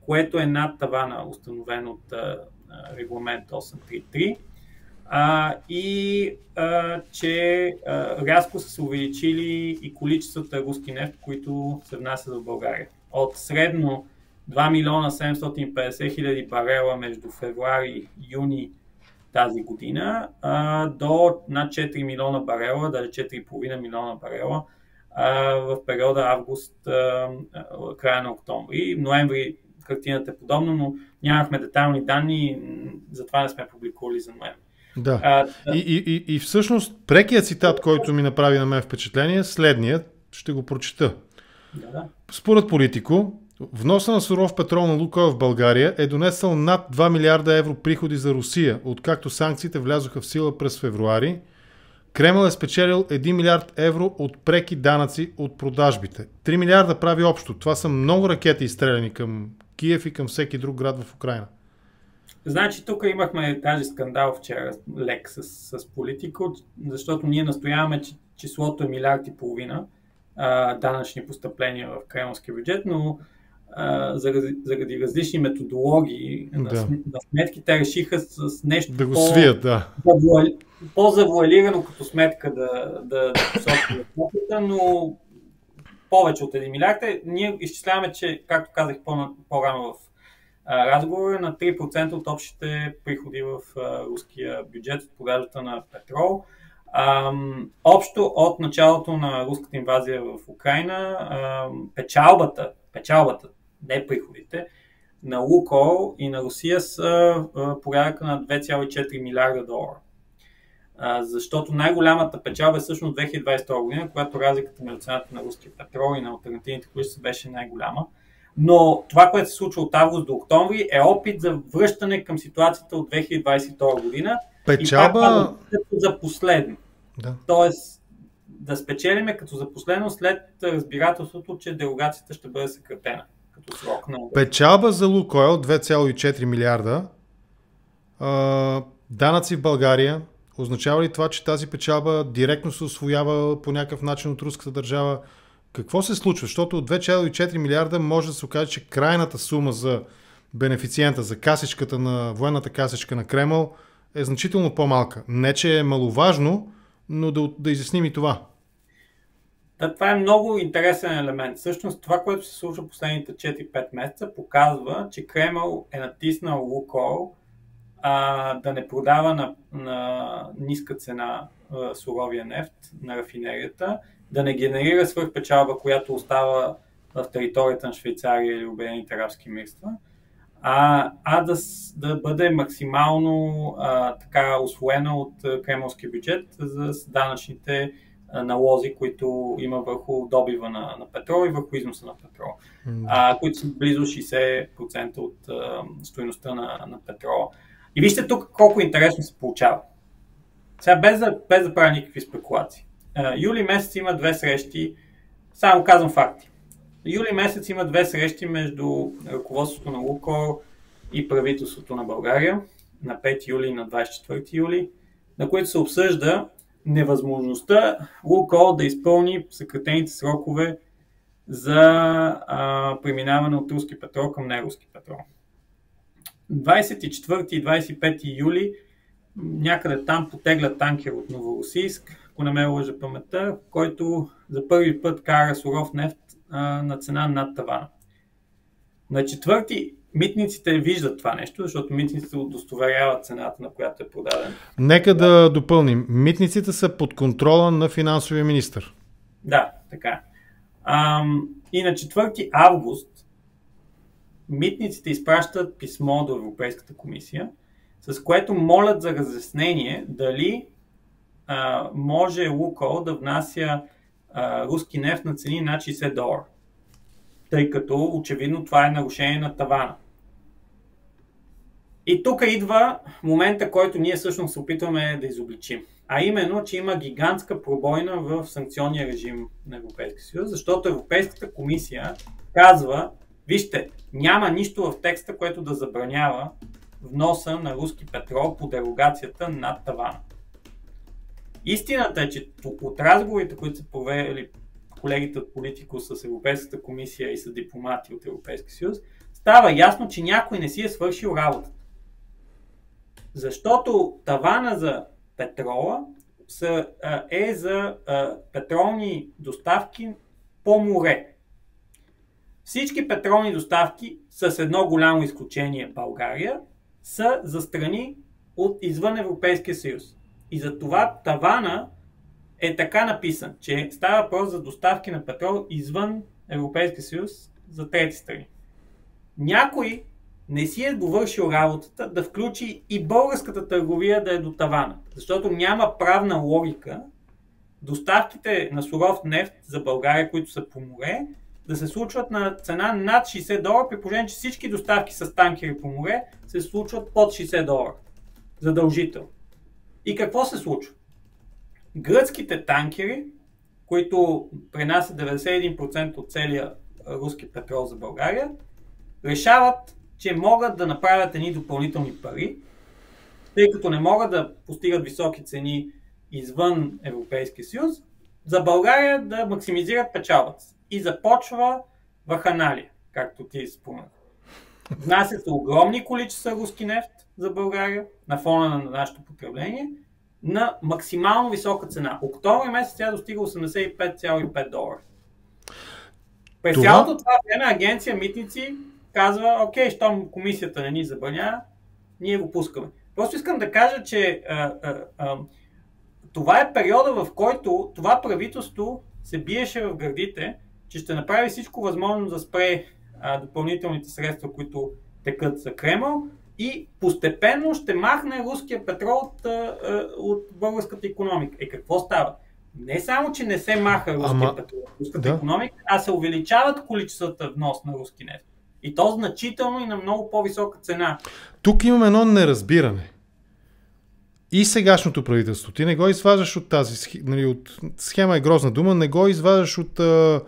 което е над тавана, установен от регламент 833 а, и а, че а, рязко са се увеличили и количествата руски нефт, които се внасят в България. От средно 2 милиона 750 хиляди барела между февруари и юни тази година а, до над 4 милиона барела, даже 4,5 милиона барела а, в периода август, а, края на октомври. Ноември картината е подобна, но нямахме детайлни данни, затова не сме публикували за ноември. Да. А, да. И, и, и, всъщност прекият цитат, който ми направи на мен впечатление, е следният, ще го прочита. Да, да. Според политико, вноса на суров петрол на Лукойл в България е донесъл над 2 милиарда евро приходи за Русия, откакто санкциите влязоха в сила през февруари. Кремъл е спечелил 1 милиард евро от преки данъци от продажбите. 3 милиарда прави общо. Това са много ракети изстреляни към, Киев и към всеки друг град в Украина. Значи тук имахме тази скандал вчера лек с, с политико, защото ние настояваме, че числото е милиард и половина а, данъчни постъпления в кремлския бюджет, но заради, заради различни методологии да. на, на сметки, те решиха с нещо да го свият, да. по-завуалирано като сметка да, да, да посочват но повече от 1 милиард. Е, ние изчисляваме, че, както казах по-рано в разговора, на 3% от общите приходи в руския бюджет от продажата на петрол. Ам, общо от началото на руската инвазия в Украина, ам, печалбата, печалбата, не приходите, на Лукол и на Русия са порядъка на 2,4 милиарда долара. Защото най-голямата печалба е всъщност 2022 година, когато разликата между цената на руския петрол и на альтернативните количества беше най-голяма. Но това, което се случва от август до октомври, е опит за връщане към ситуацията от 2022 година. Печалба... И това за последно. Да. Тоест, да спечелиме като за последно след разбирателството, че дерогацията ще бъде съкратена като срок на... Печалба за Лукойл 2,4 милиарда. данъци в България. Означава ли това, че тази печалба директно се освоява по някакъв начин от руската държава? Какво се случва? Защото от 2,4 милиарда може да се окаже, че крайната сума за бенефициента, за касичката на военната касичка на Кремъл е значително по-малка. Не, че е маловажно, но да, да изясним и това. Да, това е много интересен елемент. Всъщност това, което се случва последните 4-5 месеца, показва, че Кремъл е натиснал Лукол а, да не продава на, на ниска цена а, суровия нефт на рафинерията, да не генерира свърхпечалба, която остава в територията на Швейцария или Обединените арабски мирства, а, а да, да бъде максимално а, така освоена от кремълския бюджет за данъчните налози, които има върху добива на, на петрол и върху износа на петрол, mm. а, които са близо 60% от а, стоеността на, на петрола. И вижте тук колко интересно се получава. Сега без да, без да правя никакви спекулации. А, юли месец има две срещи, само казвам факти. Юли месец има две срещи между ръководството на Лукор и правителството на България на 5 юли и на 24 юли, на които се обсъжда невъзможността Лукол да изпълни съкратените срокове за а, преминаване от руски петрол към неруски петрол. 24 и 25 юли някъде там потегля танкер от Новоросийск, ако не ме лъжа паметта, който за първи път кара суров нефт а, на цена над тавана. На четвърти Митниците виждат това нещо, защото митниците удостоверяват цената, на която е продаден. Нека да допълним. Митниците са под контрола на финансовия министр. Да, така. Ам, и на 4 август митниците изпращат писмо до Европейската комисия, с което молят за разяснение дали а, може Лукол да внася а, руски нефт на цени над 60 долара. Тъй като очевидно това е нарушение на тавана. И тук идва момента, който ние всъщност се опитваме да изобличим. А именно, че има гигантска пробойна в санкционния режим на Европейския съюз, защото Европейската комисия казва, вижте, няма нищо в текста, което да забранява вноса на руски петрол по дерогацията над тавана. Истината е, че от разговорите, които са провели колегите от Политико с Европейската комисия и с дипломати от Европейския съюз, става ясно, че някой не си е свършил работата. Защото тавана за петрола са, е за петролни доставки по море. Всички петролни доставки, с едно голямо изключение България, са за страни от извън Европейския съюз. И за това тавана е така написан, че става въпрос за доставки на петрол извън Европейския съюз за трети страни. Някой не си е довършил работата да включи и българската търговия да е до тавана. Защото няма правна логика доставките на суров нефт за България, които са по море, да се случват на цена над 60 долара, при положение, че всички доставки с танкери по море се случват под 60 долара. Задължително. И какво се случва? Гръцките танкери, които пренасят 91% от целия руски петрол за България, решават че могат да направят едни допълнителни пари, тъй като не могат да постигат високи цени извън Европейския съюз, за България да максимизират печалбата. И започва ваханалия, както ти спомена. Внасят се огромни количества руски нефт за България на фона на нашето потребление на максимално висока цена. Октомври месец тя достига 85,5 долара. През това... цялото това време агенция Митници казва, окей, щом комисията не ни забранява, ние го пускаме. Просто искам да кажа, че а, а, а, това е периода, в който това правителство се биеше в гърдите, че ще направи всичко възможно да спре а, допълнителните средства, които текат за Кремъл и постепенно ще махне руския петрол от, от българската економика. Е какво става? Не само, че не се маха руския Ама... петрол от руската да. економика, а се увеличават количествата внос на руски нефт. И то значително и на много по-висока цена. Тук имаме едно неразбиране. И сегашното правителство. Ти не го изваждаш от тази нали, от, схема е грозна дума, не го изваждаш от а,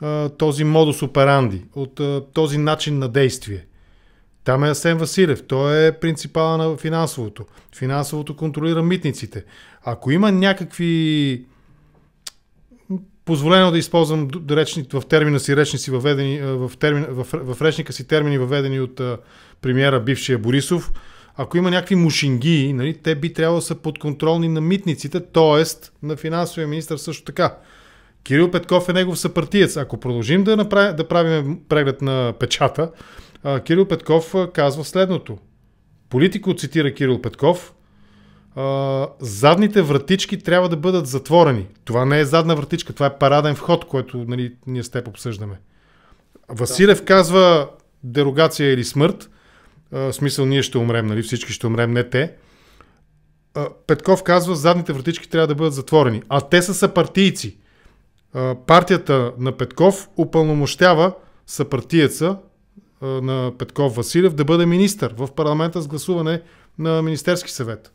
а, този модус операнди, от а, този начин на действие. Там е Асен Василев. Той е принципала на финансовото. Финансовото контролира митниците. Ако има някакви позволено да използвам речни, в термина си речници въведени, в, термин, в, в речника си термини въведени от а, премиера бившия Борисов, ако има някакви мушинги, нали, те би трябвало да са подконтролни на митниците, т.е. на финансовия министр също така. Кирил Петков е негов съпартиец. Ако продължим да, направим, да правим преглед на печата, Кирил Петков казва следното. Политико цитира Кирил Петков, задните вратички трябва да бъдат затворени. Това не е задна вратичка, това е параден вход, който нали, ние с теб обсъждаме. Василев казва дерогация или смърт. В смисъл ние ще умрем, нали? всички ще умрем, не те. Петков казва задните вратички трябва да бъдат затворени. А те са съпартийци. Партията на Петков упълномощява съпартиеца на Петков Василев да бъде министър в парламента с гласуване на Министерски съвет.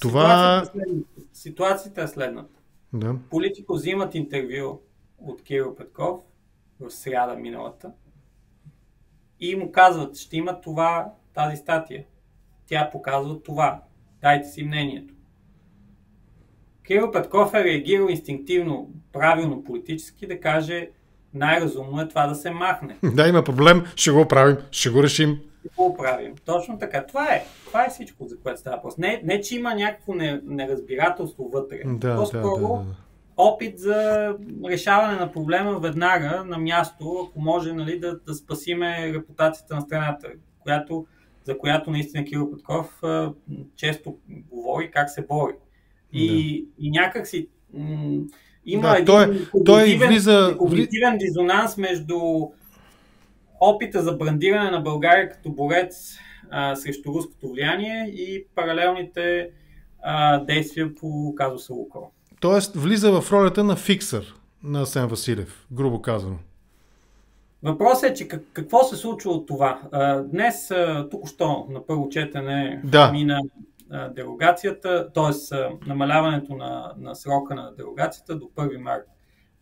Това... Ситуацията, е Ситуацията е следната. Да. Политико взимат интервю от Кирил Петков в сряда миналата и му казват, ще има това, тази статия. Тя показва това. Дайте си мнението. Кирил Петков е реагирал инстинктивно, правилно политически да каже най-разумно е това да се махне. [laughs] Да, има проблем, ще го правим, ще го решим. Го правим. Точно така. Това е. Това е всичко, за което става въпрос. Не, не, че има някакво неразбирателство вътре. Да, По-скоро да, да, да. опит за решаване на проблема веднага, на място, ако може нали, да, да спасиме репутацията на страната, която, за която наистина Кирил Петков често говори как се бори. И, да. и някак си м- има да, един той, той влиза... когнитивен дизонанс между опита за брандиране на България като борец а, срещу руското влияние и паралелните а, действия по казуса Лукол. Тоест влиза в ролята на фиксър на Сен Василев, грубо казано. Въпросът е, че какво се случва от това? Днес, тук-що на първо четене да. мина дерогацията, т.е. намаляването на, на срока на дерогацията до 1 март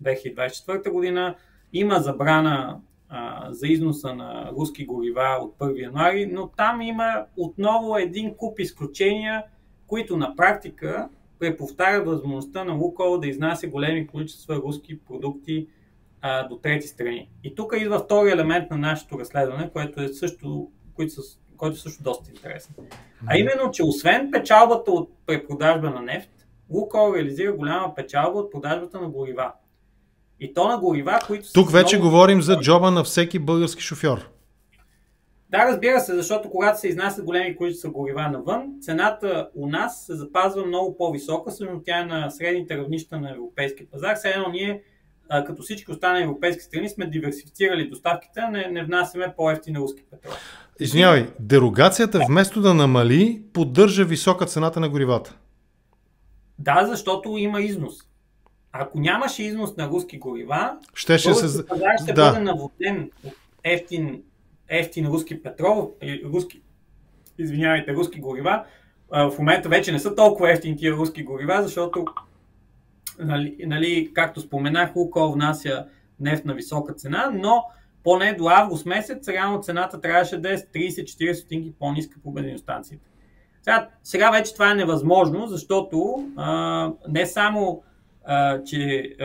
2024 година. Има забрана а, за износа на руски горива от 1 януари, но там има отново един куп изключения, които на практика преповтарят възможността на Лукол да изнася големи количества руски продукти а, до трети страни. И тук идва втори елемент на нашето разследване, което е също, които са който е също доста интересен. А именно, че освен печалбата от препродажба на нефт, Лукол реализира голяма печалба от продажбата на горива. И то на горива, които Тук вече много... говорим за джоба на всеки български шофьор. Да, разбира се, защото когато се изнасят големи количества горива навън, цената у нас се запазва много по-висока, също тя е на средните равнища на европейския пазар. Все едно ние, като всички останали европейски страни, сме диверсифицирали доставките, не, не внасяме по-ефтина руски петрол. Извинявай, дерогацията вместо да намали, поддържа висока цената на горивата. Да, защото има износ. Ако нямаше износ на руски горива, ще, ще, се... пазар ще да. бъде наводен от ефтин, ефтин руски петрол, руски, извинявайте, руски горива. В момента вече не са толкова ефтини тия руски горива, защото, нали, нали, както споменах, Лукол внася нефт на висока цена, но поне до август месец, реално цената трябваше да е 30-40 стотинки по-ниска по бензиностанциите. Сега, сега вече това е невъзможно, защото а, не само, а, че а,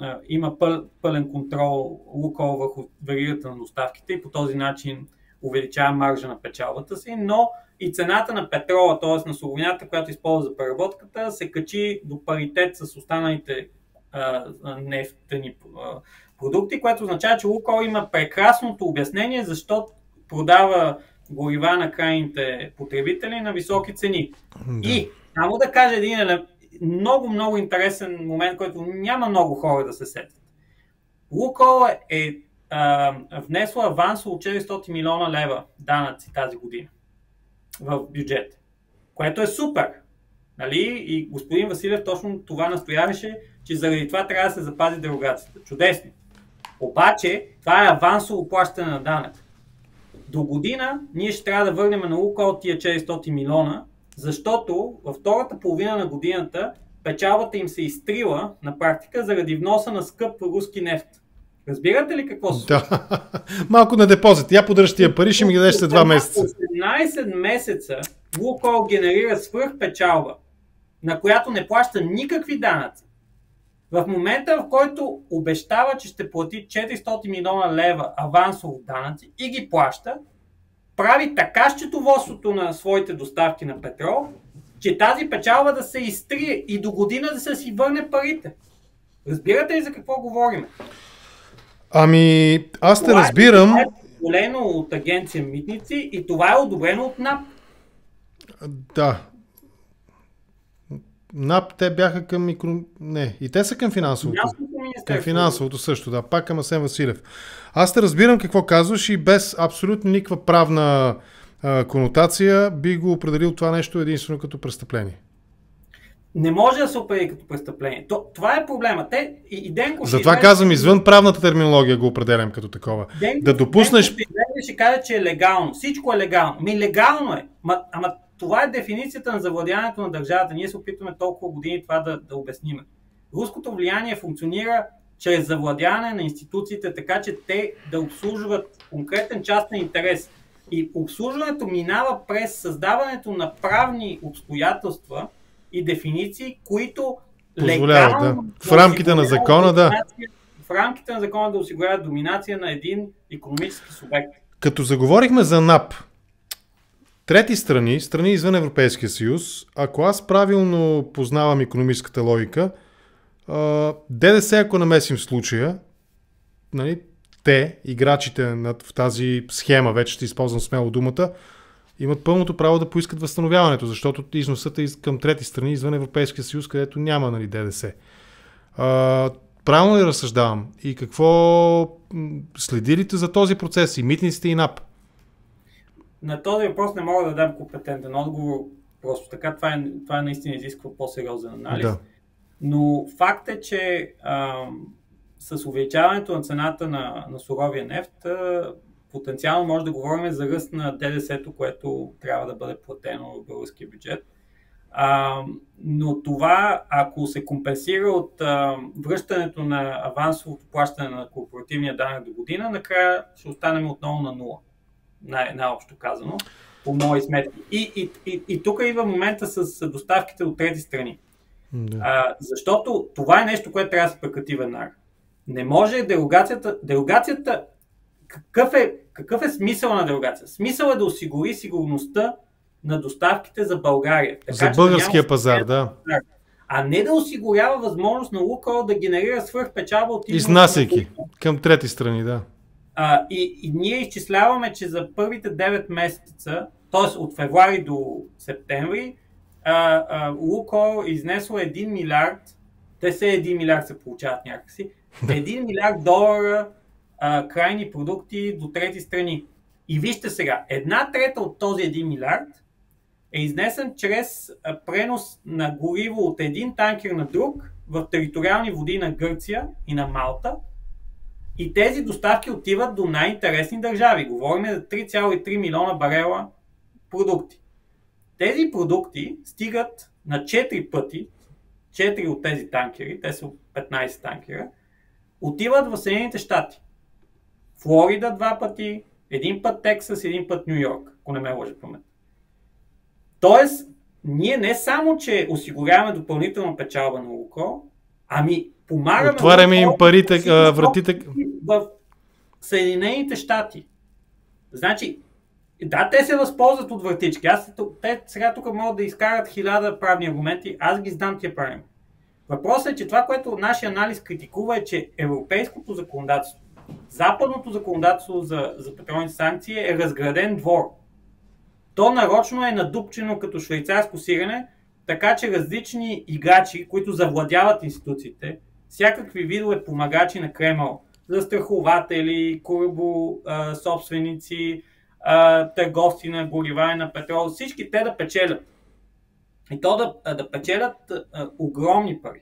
а, има пъл, пълен контрол Лукол върху веригата на доставките и по този начин увеличава маржа на печалбата си, но и цената на петрола, т.е. на суровината, която използва за преработката, се качи до паритет с останалите а, нефтени продукти, което означава, че Лукол има прекрасното обяснение защо продава горива на крайните потребители на високи цени. Да. И само да кажа един много, много интересен момент, който няма много хора да се сетят. Лукол е а, внесла авансово 400 милиона лева данъци тази година в бюджет, което е супер. Нали? И господин Василев точно това настояваше, че заради това трябва да се запази дерогацията. Чудесно. Обаче, това е авансово плащане на данък. До година ние ще трябва да върнем на от тия 400 милиона, защото във втората половина на годината печалбата им се изтрила на практика заради вноса на скъп руски нефт. Разбирате ли какво се случва? Да. [laughs] Малко на депозит. Я подръж тия пари, ще ми ги дадеш след 2 месеца. 18 месеца Лукол генерира свръх печалба, на която не плаща никакви данъци. В момента, в който обещава, че ще плати 400 милиона лева авансово данъци и ги плаща, прави така счетоводството на своите доставки на петрол, че тази печалба да се изтрие и до година да се си върне парите. Разбирате ли за какво говорим? Ами, аз те разбирам. Това е позволено от агенция Митници и това е одобрено от НАП. Да. НАП те бяха към микро... Не, и те са към финансовото. Към финансовото също, да. Пак към Асен Василев. Аз те разбирам какво казваш и без абсолютно никаква правна а, конотация би го определил това нещо единствено като престъпление. Не може да се определи като престъпление. То, това е проблема. Те, и, Денко Затова ще казвам, извън правната терминология го определям като такова. Денко, да допуснеш... Денко ще, ще каже, че е легално. Всичко е легално. Ми легално е. Ма, ама това е дефиницията на завладяването на държавата. Ние се опитваме толкова години това да, да обясним. Руското влияние функционира чрез завладяване на институциите, така че те да обслужват конкретен част на интерес. И обслужването минава през създаването на правни обстоятелства и дефиниции, които Позволяват, да. В рамките на закона, да. В рамките на закона да осигуряват доминация на един економически субект. Като заговорихме за НАП, трети страни, страни извън Европейския съюз, ако аз правилно познавам економическата логика, ДДС, ако намесим в случая, нали, те, играчите в тази схема, вече ще използвам смело думата, имат пълното право да поискат възстановяването, защото износът е към трети страни извън Европейския съюз, където няма нали, ДДС. А, правилно ли разсъждавам? И какво следилите за този процес? И митниците и НАП? На този въпрос не мога да дам компетентен отговор. Просто така това, е, това е наистина изисква по-сериозен анализ. Да. Но факт е, че а, с увеличаването на цената на, на суровия нефт, а, потенциално може да говорим за ръст на ДДС-то, което трябва да бъде платено в българския бюджет. А, но това, ако се компенсира от а, връщането на авансовото плащане на корпоративния данък до година, накрая ще останем отново на нула, най- най-общо казано, по мои сметки. И, и, и, и тук идва момента с доставките от трети страни. Да. А, защото това е нещо, което трябва да се прекрати веднага. Не може дерогацията, дерогацията какъв е, какъв е смисъл на дерогация? Смисъл е да осигури сигурността на доставките за България. Така, за българския да пазар, да. А не да осигурява възможност на Лукал да генерира свръхпечалба от Изнасяйки към трети страни, да. А, и, и ние изчисляваме, че за първите 9 месеца, т.е. от февруари до септември, а, а, Лукол изнесло 1 милиард, те се 1 милиард се получават някакси, [laughs] 1 милиард долара а, крайни продукти до трети страни. И вижте сега, една трета от този 1 милиард е изнесен чрез пренос на гориво от един танкер на друг в териториални води на Гърция и на Малта. И тези доставки отиват до най-интересни държави. Говорим за 3,3 милиона барела продукти. Тези продукти стигат на 4 пъти, 4 от тези танкери, те са 15 танкера, отиват в Съединените щати. Флорида два пъти, един път Тексас, един път Нью Йорк, ако не ме лъжа памет. Тоест, ние не само, че осигуряваме допълнителна печалба на Луко, ами помагаме... Отваряме им парите, а, вратите... В Съединените щати. Значи, да, те се възползват от вратички. Аз, те сега тук могат да изкарат хиляда правни аргументи. Аз ги знам тия правни. Въпросът е, че това, което нашия анализ критикува е, че европейското законодателство западното законодателство за, за петролните санкции е разграден двор. То нарочно е надупчено като швейцарско сирене, така че различни играчи, които завладяват институциите, всякакви видове помагачи на Кремъл, застрахователи, корабо а, търговци на горива и на петрол, всички те да печелят. И то да, да печелят огромни пари.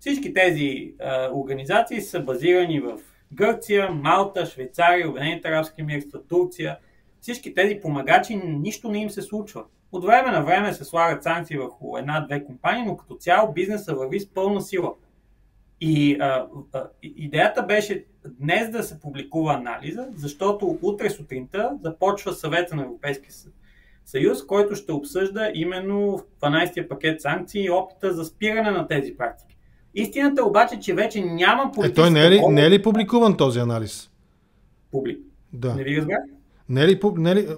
Всички тези организации са базирани в Гърция, Малта, Швейцария, Обединените арабски емирства, Турция. Всички тези помагачи нищо не им се случва. От време на време се слагат санкции върху една-две компании, но като цяло бизнеса върви с пълна сила. И а, а, идеята беше днес да се публикува анализа, защото утре сутринта започва съвета на Европейския съюз, който ще обсъжда именно 12-я пакет санкции и опита за спиране на тези практики. Истината е обаче, че вече няма политическа... Е, той не е ли, не е ли публикуван този анализ? Публик. Да. Не ви разбрах? Не е ли, не е ли...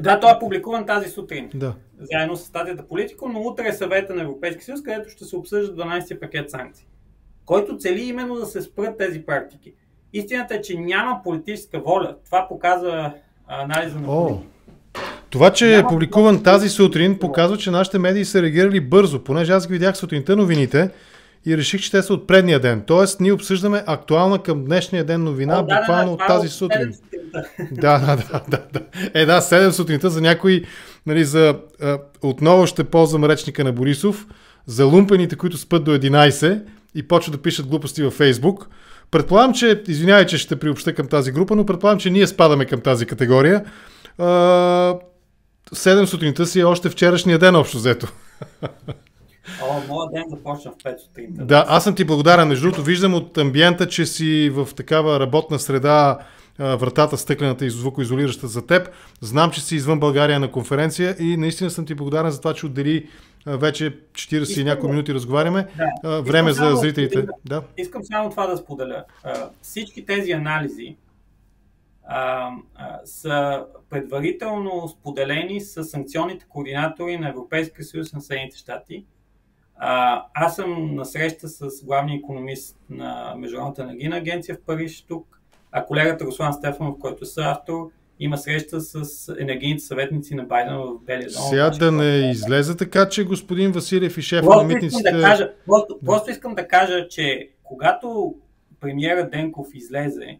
Да, той е публикуван тази сутрин. Да. Заедно с статията Политико, но утре е съвета на Европейския съюз, където ще се обсъжда 12 пакет санкции, който цели именно да се спрат тези практики. Истината е, че няма политическа воля. Това показва анализа на О, Това, че няма е публикуван тази сутрин, показва, че нашите медии са реагирали бързо, понеже аз ги видях сутринта новините и реших, че те са от предния ден. Тоест, ние обсъждаме актуална към днешния ден новина, О, да, буквално да, да, от тази сутрин. [laughs] Да, да, да, да, да. Е, да, 7 сутринта за някои, нали, за, отново ще ползвам речника на Борисов, за лумпените, които спът до 11 и почват да пишат глупости във Фейсбук. Предполагам, че, извинявай, че ще приобща към тази група, но предполагам, че ние спадаме към тази категория. А, 7 сутринта си е още вчерашния ден, общо взето. О, моят ден започна в 5 сутринта. Да, аз съм ти благодарен. Между другото, виждам от амбиента, че си в такава работна среда, вратата стъклената и звукоизолираща за теб. Знам, че си извън България на конференция и наистина съм ти благодарен за това, че отдели вече 40 искам, и няколко минути разговаряме. Да. Време искам за зрителите. Да, да. Искам само това да споделя. Всички тези анализи а, а, са предварително споделени с санкционните координатори на Европейския съюз на Съединените щати а, аз съм на среща с главния економист на Международната енергийна агенция в Париж тук, а колегата Руслан Стефанов, който е автор, има среща с енергийните съветници на Байден в Белия дом. Сега да не излезе така, че господин Василев и шефа на митниците... Да кажа, просто, да. просто искам да кажа, че когато премиера Денков излезе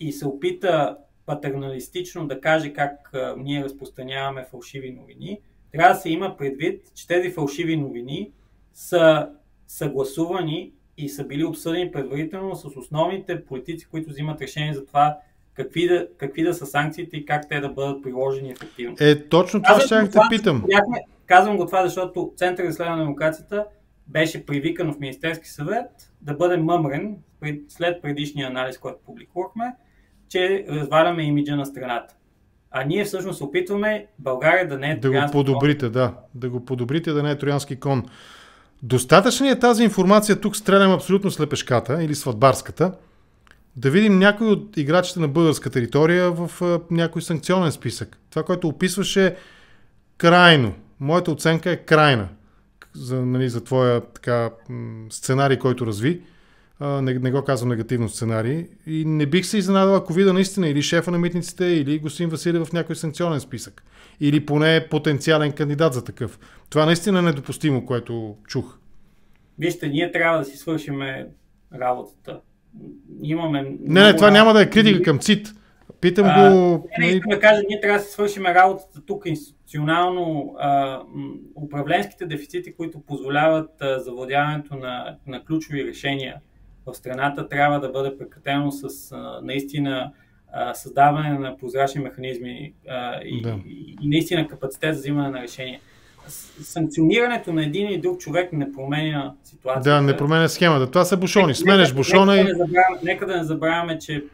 и се опита патерналистично да каже как а, ние разпространяваме фалшиви новини, трябва да се има предвид, че тези фалшиви новини са съгласувани и са били обсъдени предварително с основните политици, които взимат решение за това какви да, какви да са санкциите и как те да бъдат приложени ефективно. Е, точно това ще те питам. Бяхме, казвам го това, защото Център за изследване на демокрацията беше привикан в Министерски съвет да бъде мъмрен след предишния анализ, който публикувахме, че разваляме имиджа на страната. А ние всъщност се опитваме България да не е Да го подобрите, кон. да. Да го подобрите, да не е троянски кон. Достатъчна ли е тази информация, тук стрелям абсолютно слепешката или сватбарската, да видим някой от играчите на българска територия в някой санкционен списък. Това, което описваше крайно. Моята оценка е крайна за, нали, за твоя така, сценарий, който разви. Не, не го казвам негативно сценарий. И не бих се изненадал, ако видя наистина или шефа на митниците, или господин Василев в някой санкционен списък. Или поне потенциален кандидат за такъв. Това наистина е недопустимо, което чух. Вижте, ние трябва да си свършиме работата. Имаме. Не, не, това работа. няма да е критика към ЦИТ. Питам а, го. Не, не, искам да кажа, ние трябва да си свършим работата тук институционално. А, управленските дефицити, които позволяват а, завладяването на, на ключови решения в страната, трябва да бъде прекратено с а, наистина а, създаване на прозрачни механизми а, и, да. и, и наистина капацитет за взимане на решения санкционирането на един или друг човек не променя ситуацията. Да, не променя схемата. Това са бушони. Сменеш бушона и... Нека да не забравяме, че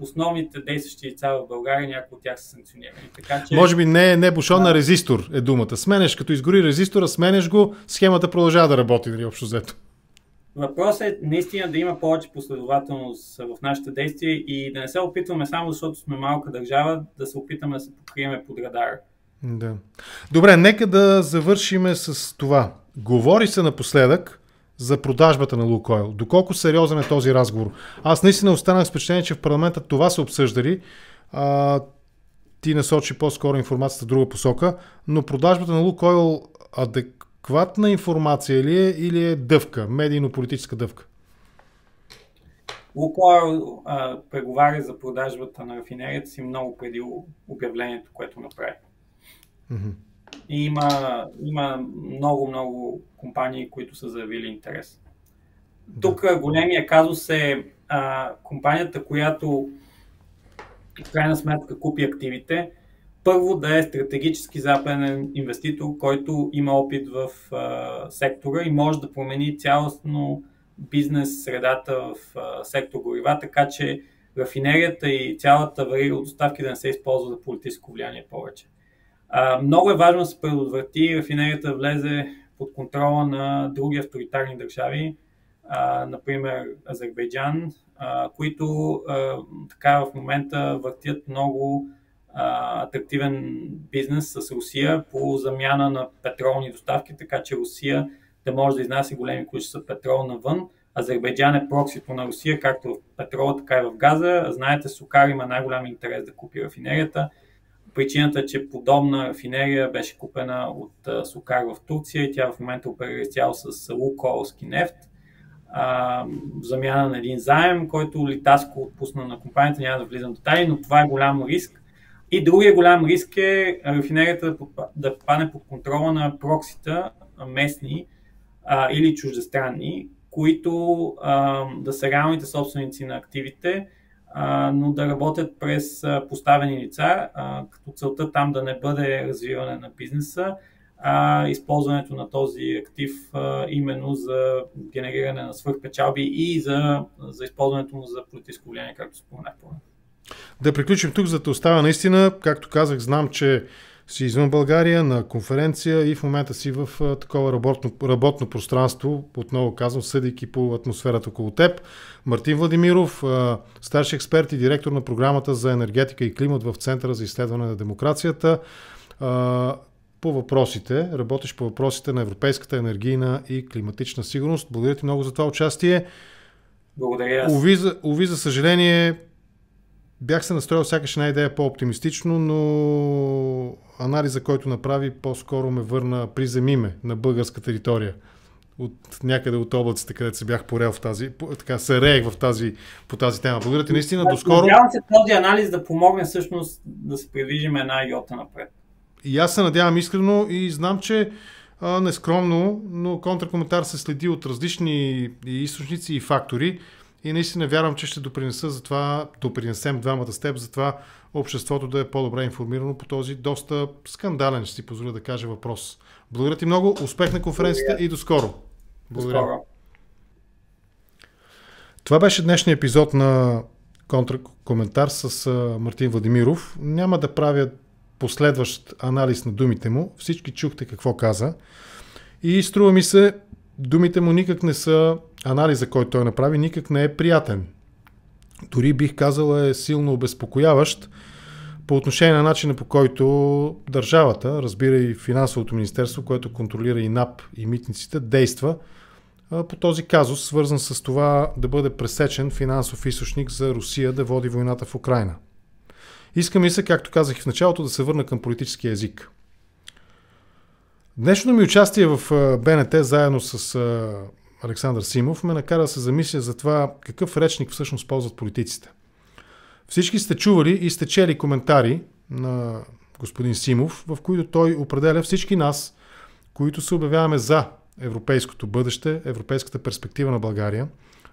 основните действащи лица в България, някои от тях са санкционирани. Така, че... Може би не, не бушон, на резистор е думата. Сменеш, като изгори резистора, сменеш го, схемата продължава да работи, нали, общо взето. Въпросът е наистина да има повече последователност в нашите действия и да не се опитваме само защото сме малка държава, да се опитаме да се покриеме под радара. Да. Добре, нека да завършиме с това. Говори се напоследък за продажбата на Лукойл. Доколко сериозен е този разговор? Аз наистина останах с впечатление, че в парламента това са обсъждали. А, ти насочи по-скоро информацията в друга посока, но продажбата на Лукойл адекватна информация ли е или е дъвка, медийно-политическа дъвка? Лукойл преговаря за продажбата на рафинерията си много преди обявлението, което направи. Mm-hmm. И има, има много, много компании, които са заявили интерес. Тук големия казус е а, компанията, която в крайна сметка купи активите, първо да е стратегически западен инвеститор, който има опит в а, сектора и може да промени цялостно бизнес средата в а, сектор горива, така че рафинерията и цялата варига от доставки да не се използва за политическо влияние повече. А, много е важно да се предотврати рафинерията да влезе под контрола на други авторитарни държави, а, например Азербайджан, а, които а, така в момента въртят много а, атрактивен бизнес с Русия по замяна на петролни доставки, така че Русия да може да изнася големи количества петрол навън. Азербайджан е проксито на Русия, както в петрола, така и в газа. Знаете, Сукар има най-голям интерес да купи рафинерията. Причината е, че подобна рафинерия беше купена от Сукар в Турция и тя в момента оперира цяло с луколски нефт а, замяна на един заем, който Литаско отпусна на компанията, няма да влизам в детайли, но това е голям риск. И другия голям риск е рафинерията да попадне под контрола на проксита местни а, или чуждестранни, които а, да са реалните собственици на активите, но да работят през поставени лица, като целта там да не бъде развиване на бизнеса, а, използването на този актив именно за генериране на свърхпечалби и за, за използването му за политическо влияние, както споменах по Да приключим тук, за да остава наистина, както казах, знам, че си извън България на конференция и в момента си в а, такова работно, работно пространство, отново казвам, съдейки по атмосферата около теб. Мартин Владимиров, а, старши експерт и директор на програмата за енергетика и климат в Центъра за изследване на демокрацията. А, по въпросите, работиш по въпросите на европейската енергийна и климатична сигурност. Благодаря ти много за това участие. Благодаря. Уви за, уви, за съжаление, бях се настроил сякаш една идея по-оптимистично, но анализа, който направи, по-скоро ме върна приземи ме на българска територия. От някъде от облаците, където се бях порел в тази, така се реех в тази, по тази тема. Благодаря ти наистина, до скоро. Надявам се този анализ да помогне всъщност да се придвижим една йота напред. И аз се надявам искрено и знам, че а, нескромно, но контракоментар се следи от различни източници и фактори и наистина вярвам, че ще допринеса за това, допринесем двамата с теб за това обществото да е по-добре информирано по този доста скандален, ще си позволя да кажа въпрос. Благодаря ти много, успех на конференцията Благодаря. и до скоро. Благодаря. До скоро. Това беше днешния епизод на контракоментар с Мартин Владимиров. Няма да правя последващ анализ на думите му. Всички чухте какво каза. И струва ми се, думите му никак не са, анализа, който той направи, никак не е приятен. Дори бих казал е силно обезпокояващ по отношение на начина по който държавата, разбира и финансовото министерство, което контролира и НАП и митниците, действа по този казус, свързан с това да бъде пресечен финансов източник за Русия да води войната в Украина. Искам и се, както казах и в началото, да се върна към политическия език. Днешното ми участие в БНТ заедно с Александър Симов ме накара да се замисля за това какъв речник всъщност ползват политиците. Всички сте чували и сте чели коментари на господин Симов, в които той определя всички нас, които се обявяваме за европейското бъдеще, европейската перспектива на България.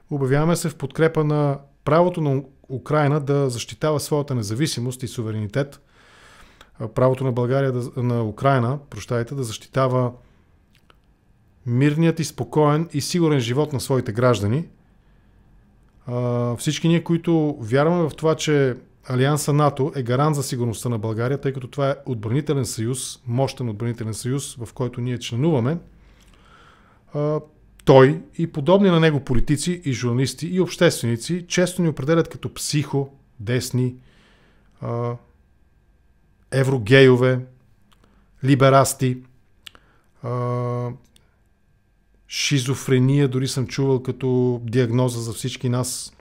Обявяваме се в подкрепа на правото на Украина да защитава своята независимост и суверенитет, правото на България, да, на Украина, прощайте, да защитава мирният и спокоен и сигурен живот на своите граждани. Всички ние, които вярваме в това, че Алианса НАТО е гарант за сигурността на България, тъй като това е отбранителен съюз, мощен отбранителен съюз, в който ние членуваме, той и подобни на него политици и журналисти и общественици често ни определят като психо, десни, а, еврогейове, либерасти, шизофрения, дори съм чувал като диагноза за всички нас,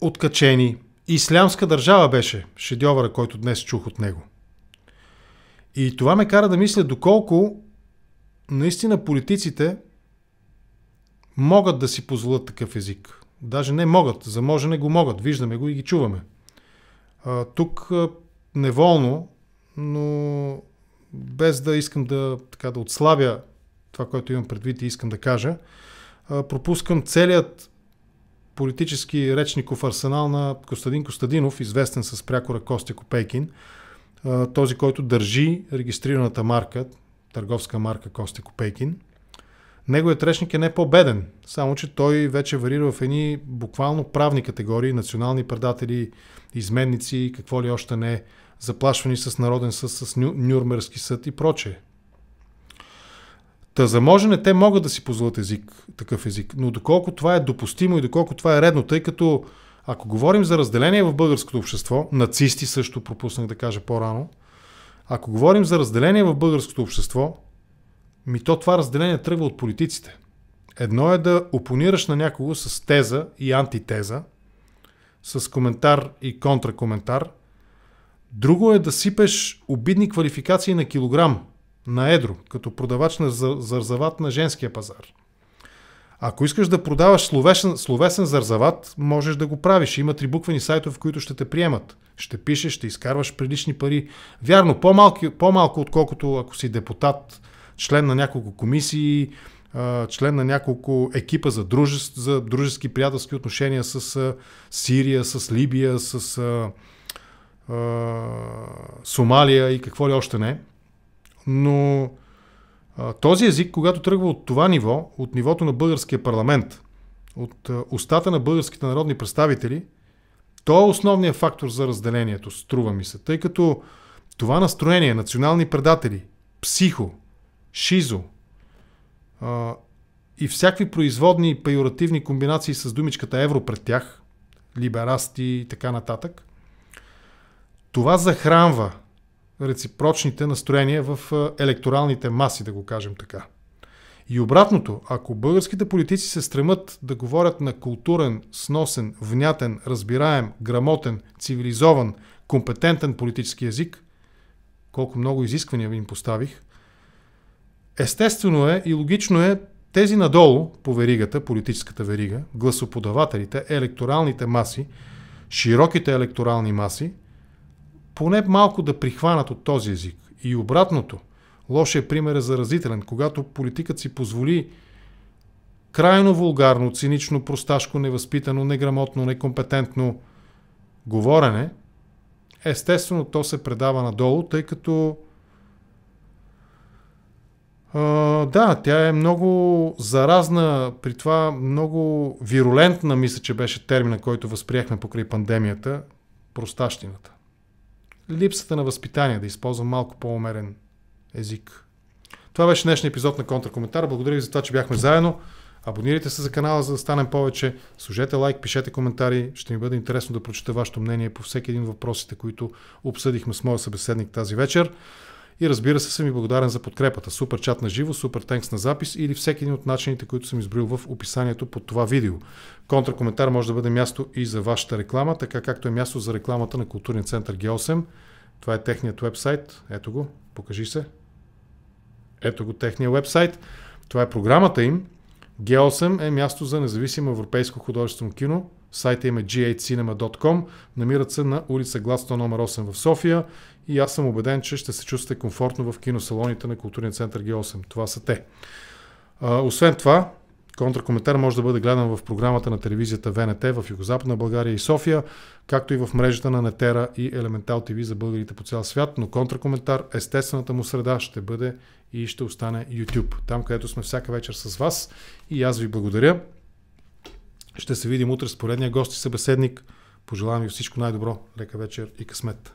откачени. Ислямска държава беше шедьовъра, който днес чух от него. И това ме кара да мисля доколко наистина политиците могат да си позволят такъв език. Даже не могат, за може не го могат. Виждаме го и ги чуваме. А, тук неволно, но без да искам да, така, да отслабя това, което имам предвид и искам да кажа, пропускам целият политически речников арсенал на Костадин Костадинов, известен с прякора Костя Копейкин, този, който държи регистрираната марка, търговска марка Костя Копейкин – Неговият речник е не по-беден, само че той вече варира в едни буквално правни категории, национални предатели, изменници, какво ли още не, заплашвани с народен съд, с ню, Нюрмерски съд и прочее. Та за те могат да си позволят език, такъв език, но доколко това е допустимо и доколко това е редно, тъй като ако говорим за разделение в българското общество, нацисти също пропуснах да кажа по-рано, ако говорим за разделение в българското общество, ми то това разделение тръгва от политиците. Едно е да опонираш на някого с теза и антитеза, с коментар и контракоментар. Друго е да сипеш обидни квалификации на килограм, на едро, като продавач на зарзават на женския пазар. Ако искаш да продаваш словесен, словесен зарзават, можеш да го правиш. Има три буквени сайтове, в които ще те приемат. Ще пишеш, ще изкарваш прилични пари. Вярно, по-малко, по-малко отколкото ако си депутат член на няколко комисии, член на няколко екипа за, дружеств, за дружески приятелски отношения с Сирия, с Либия, с а, а, Сомалия и какво ли още не. Но а, този език, когато тръгва от това ниво, от нивото на българския парламент, от а, устата на българските народни представители, то е основният фактор за разделението, струва ми се. Тъй като това настроение, национални предатели, психо, шизо а, и всякакви производни пейоративни комбинации с думичката евро пред тях, либерасти и така нататък, това захранва реципрочните настроения в електоралните маси, да го кажем така. И обратното, ако българските политици се стремат да говорят на културен, сносен, внятен, разбираем, грамотен, цивилизован, компетентен политически язик, колко много изисквания ви им поставих, Естествено е и логично е тези надолу по веригата, политическата верига, гласоподавателите, електоралните маси, широките електорални маси, поне малко да прихванат от този език. И обратното, лошия пример е заразителен, когато политикът си позволи крайно вулгарно, цинично, просташко, невъзпитано, неграмотно, некомпетентно говорене, естествено то се предава надолу, тъй като Да, тя е много заразна, при това много вирулентна, мисля, че беше термина, който възприехме покрай пандемията, простащината. Липсата на възпитание, да използвам малко по-умерен език. Това беше днешния епизод на Контракоментар. Благодаря ви за това, че бяхме заедно. Абонирайте се за канала, за да станем повече. Служете лайк, пишете коментари. Ще ми бъде интересно да прочета вашето мнение по всеки един от въпросите, които обсъдихме с моя събеседник тази вечер. И разбира се, съм и благодарен за подкрепата. Супер чат на живо, супер тенкс на запис или всеки един от начините, които съм избрил в описанието под това видео. Контракоментар може да бъде място и за вашата реклама, така както е място за рекламата на културния център G8. Това е техният вебсайт. Ето го, покажи се. Ето го техния вебсайт. Това е програмата им. G8 е място за независимо европейско художествено кино. Сайта им е g8cinema.com. Намират се на улица Гладсто номер 8 в София и аз съм убеден, че ще се чувствате комфортно в киносалоните на културния център Г8. Това са те. А, освен това, контракоментар може да бъде гледан в програмата на телевизията ВНТ в Югозападна България и София, както и в мрежата на Нетера и Елементал ТВ за българите по цял свят, но контракоментар, естествената му среда ще бъде и ще остане YouTube, там където сме всяка вечер с вас и аз ви благодаря. Ще се видим утре с поредния гост и събеседник. Пожелавам ви всичко най-добро, лека вечер и късмет.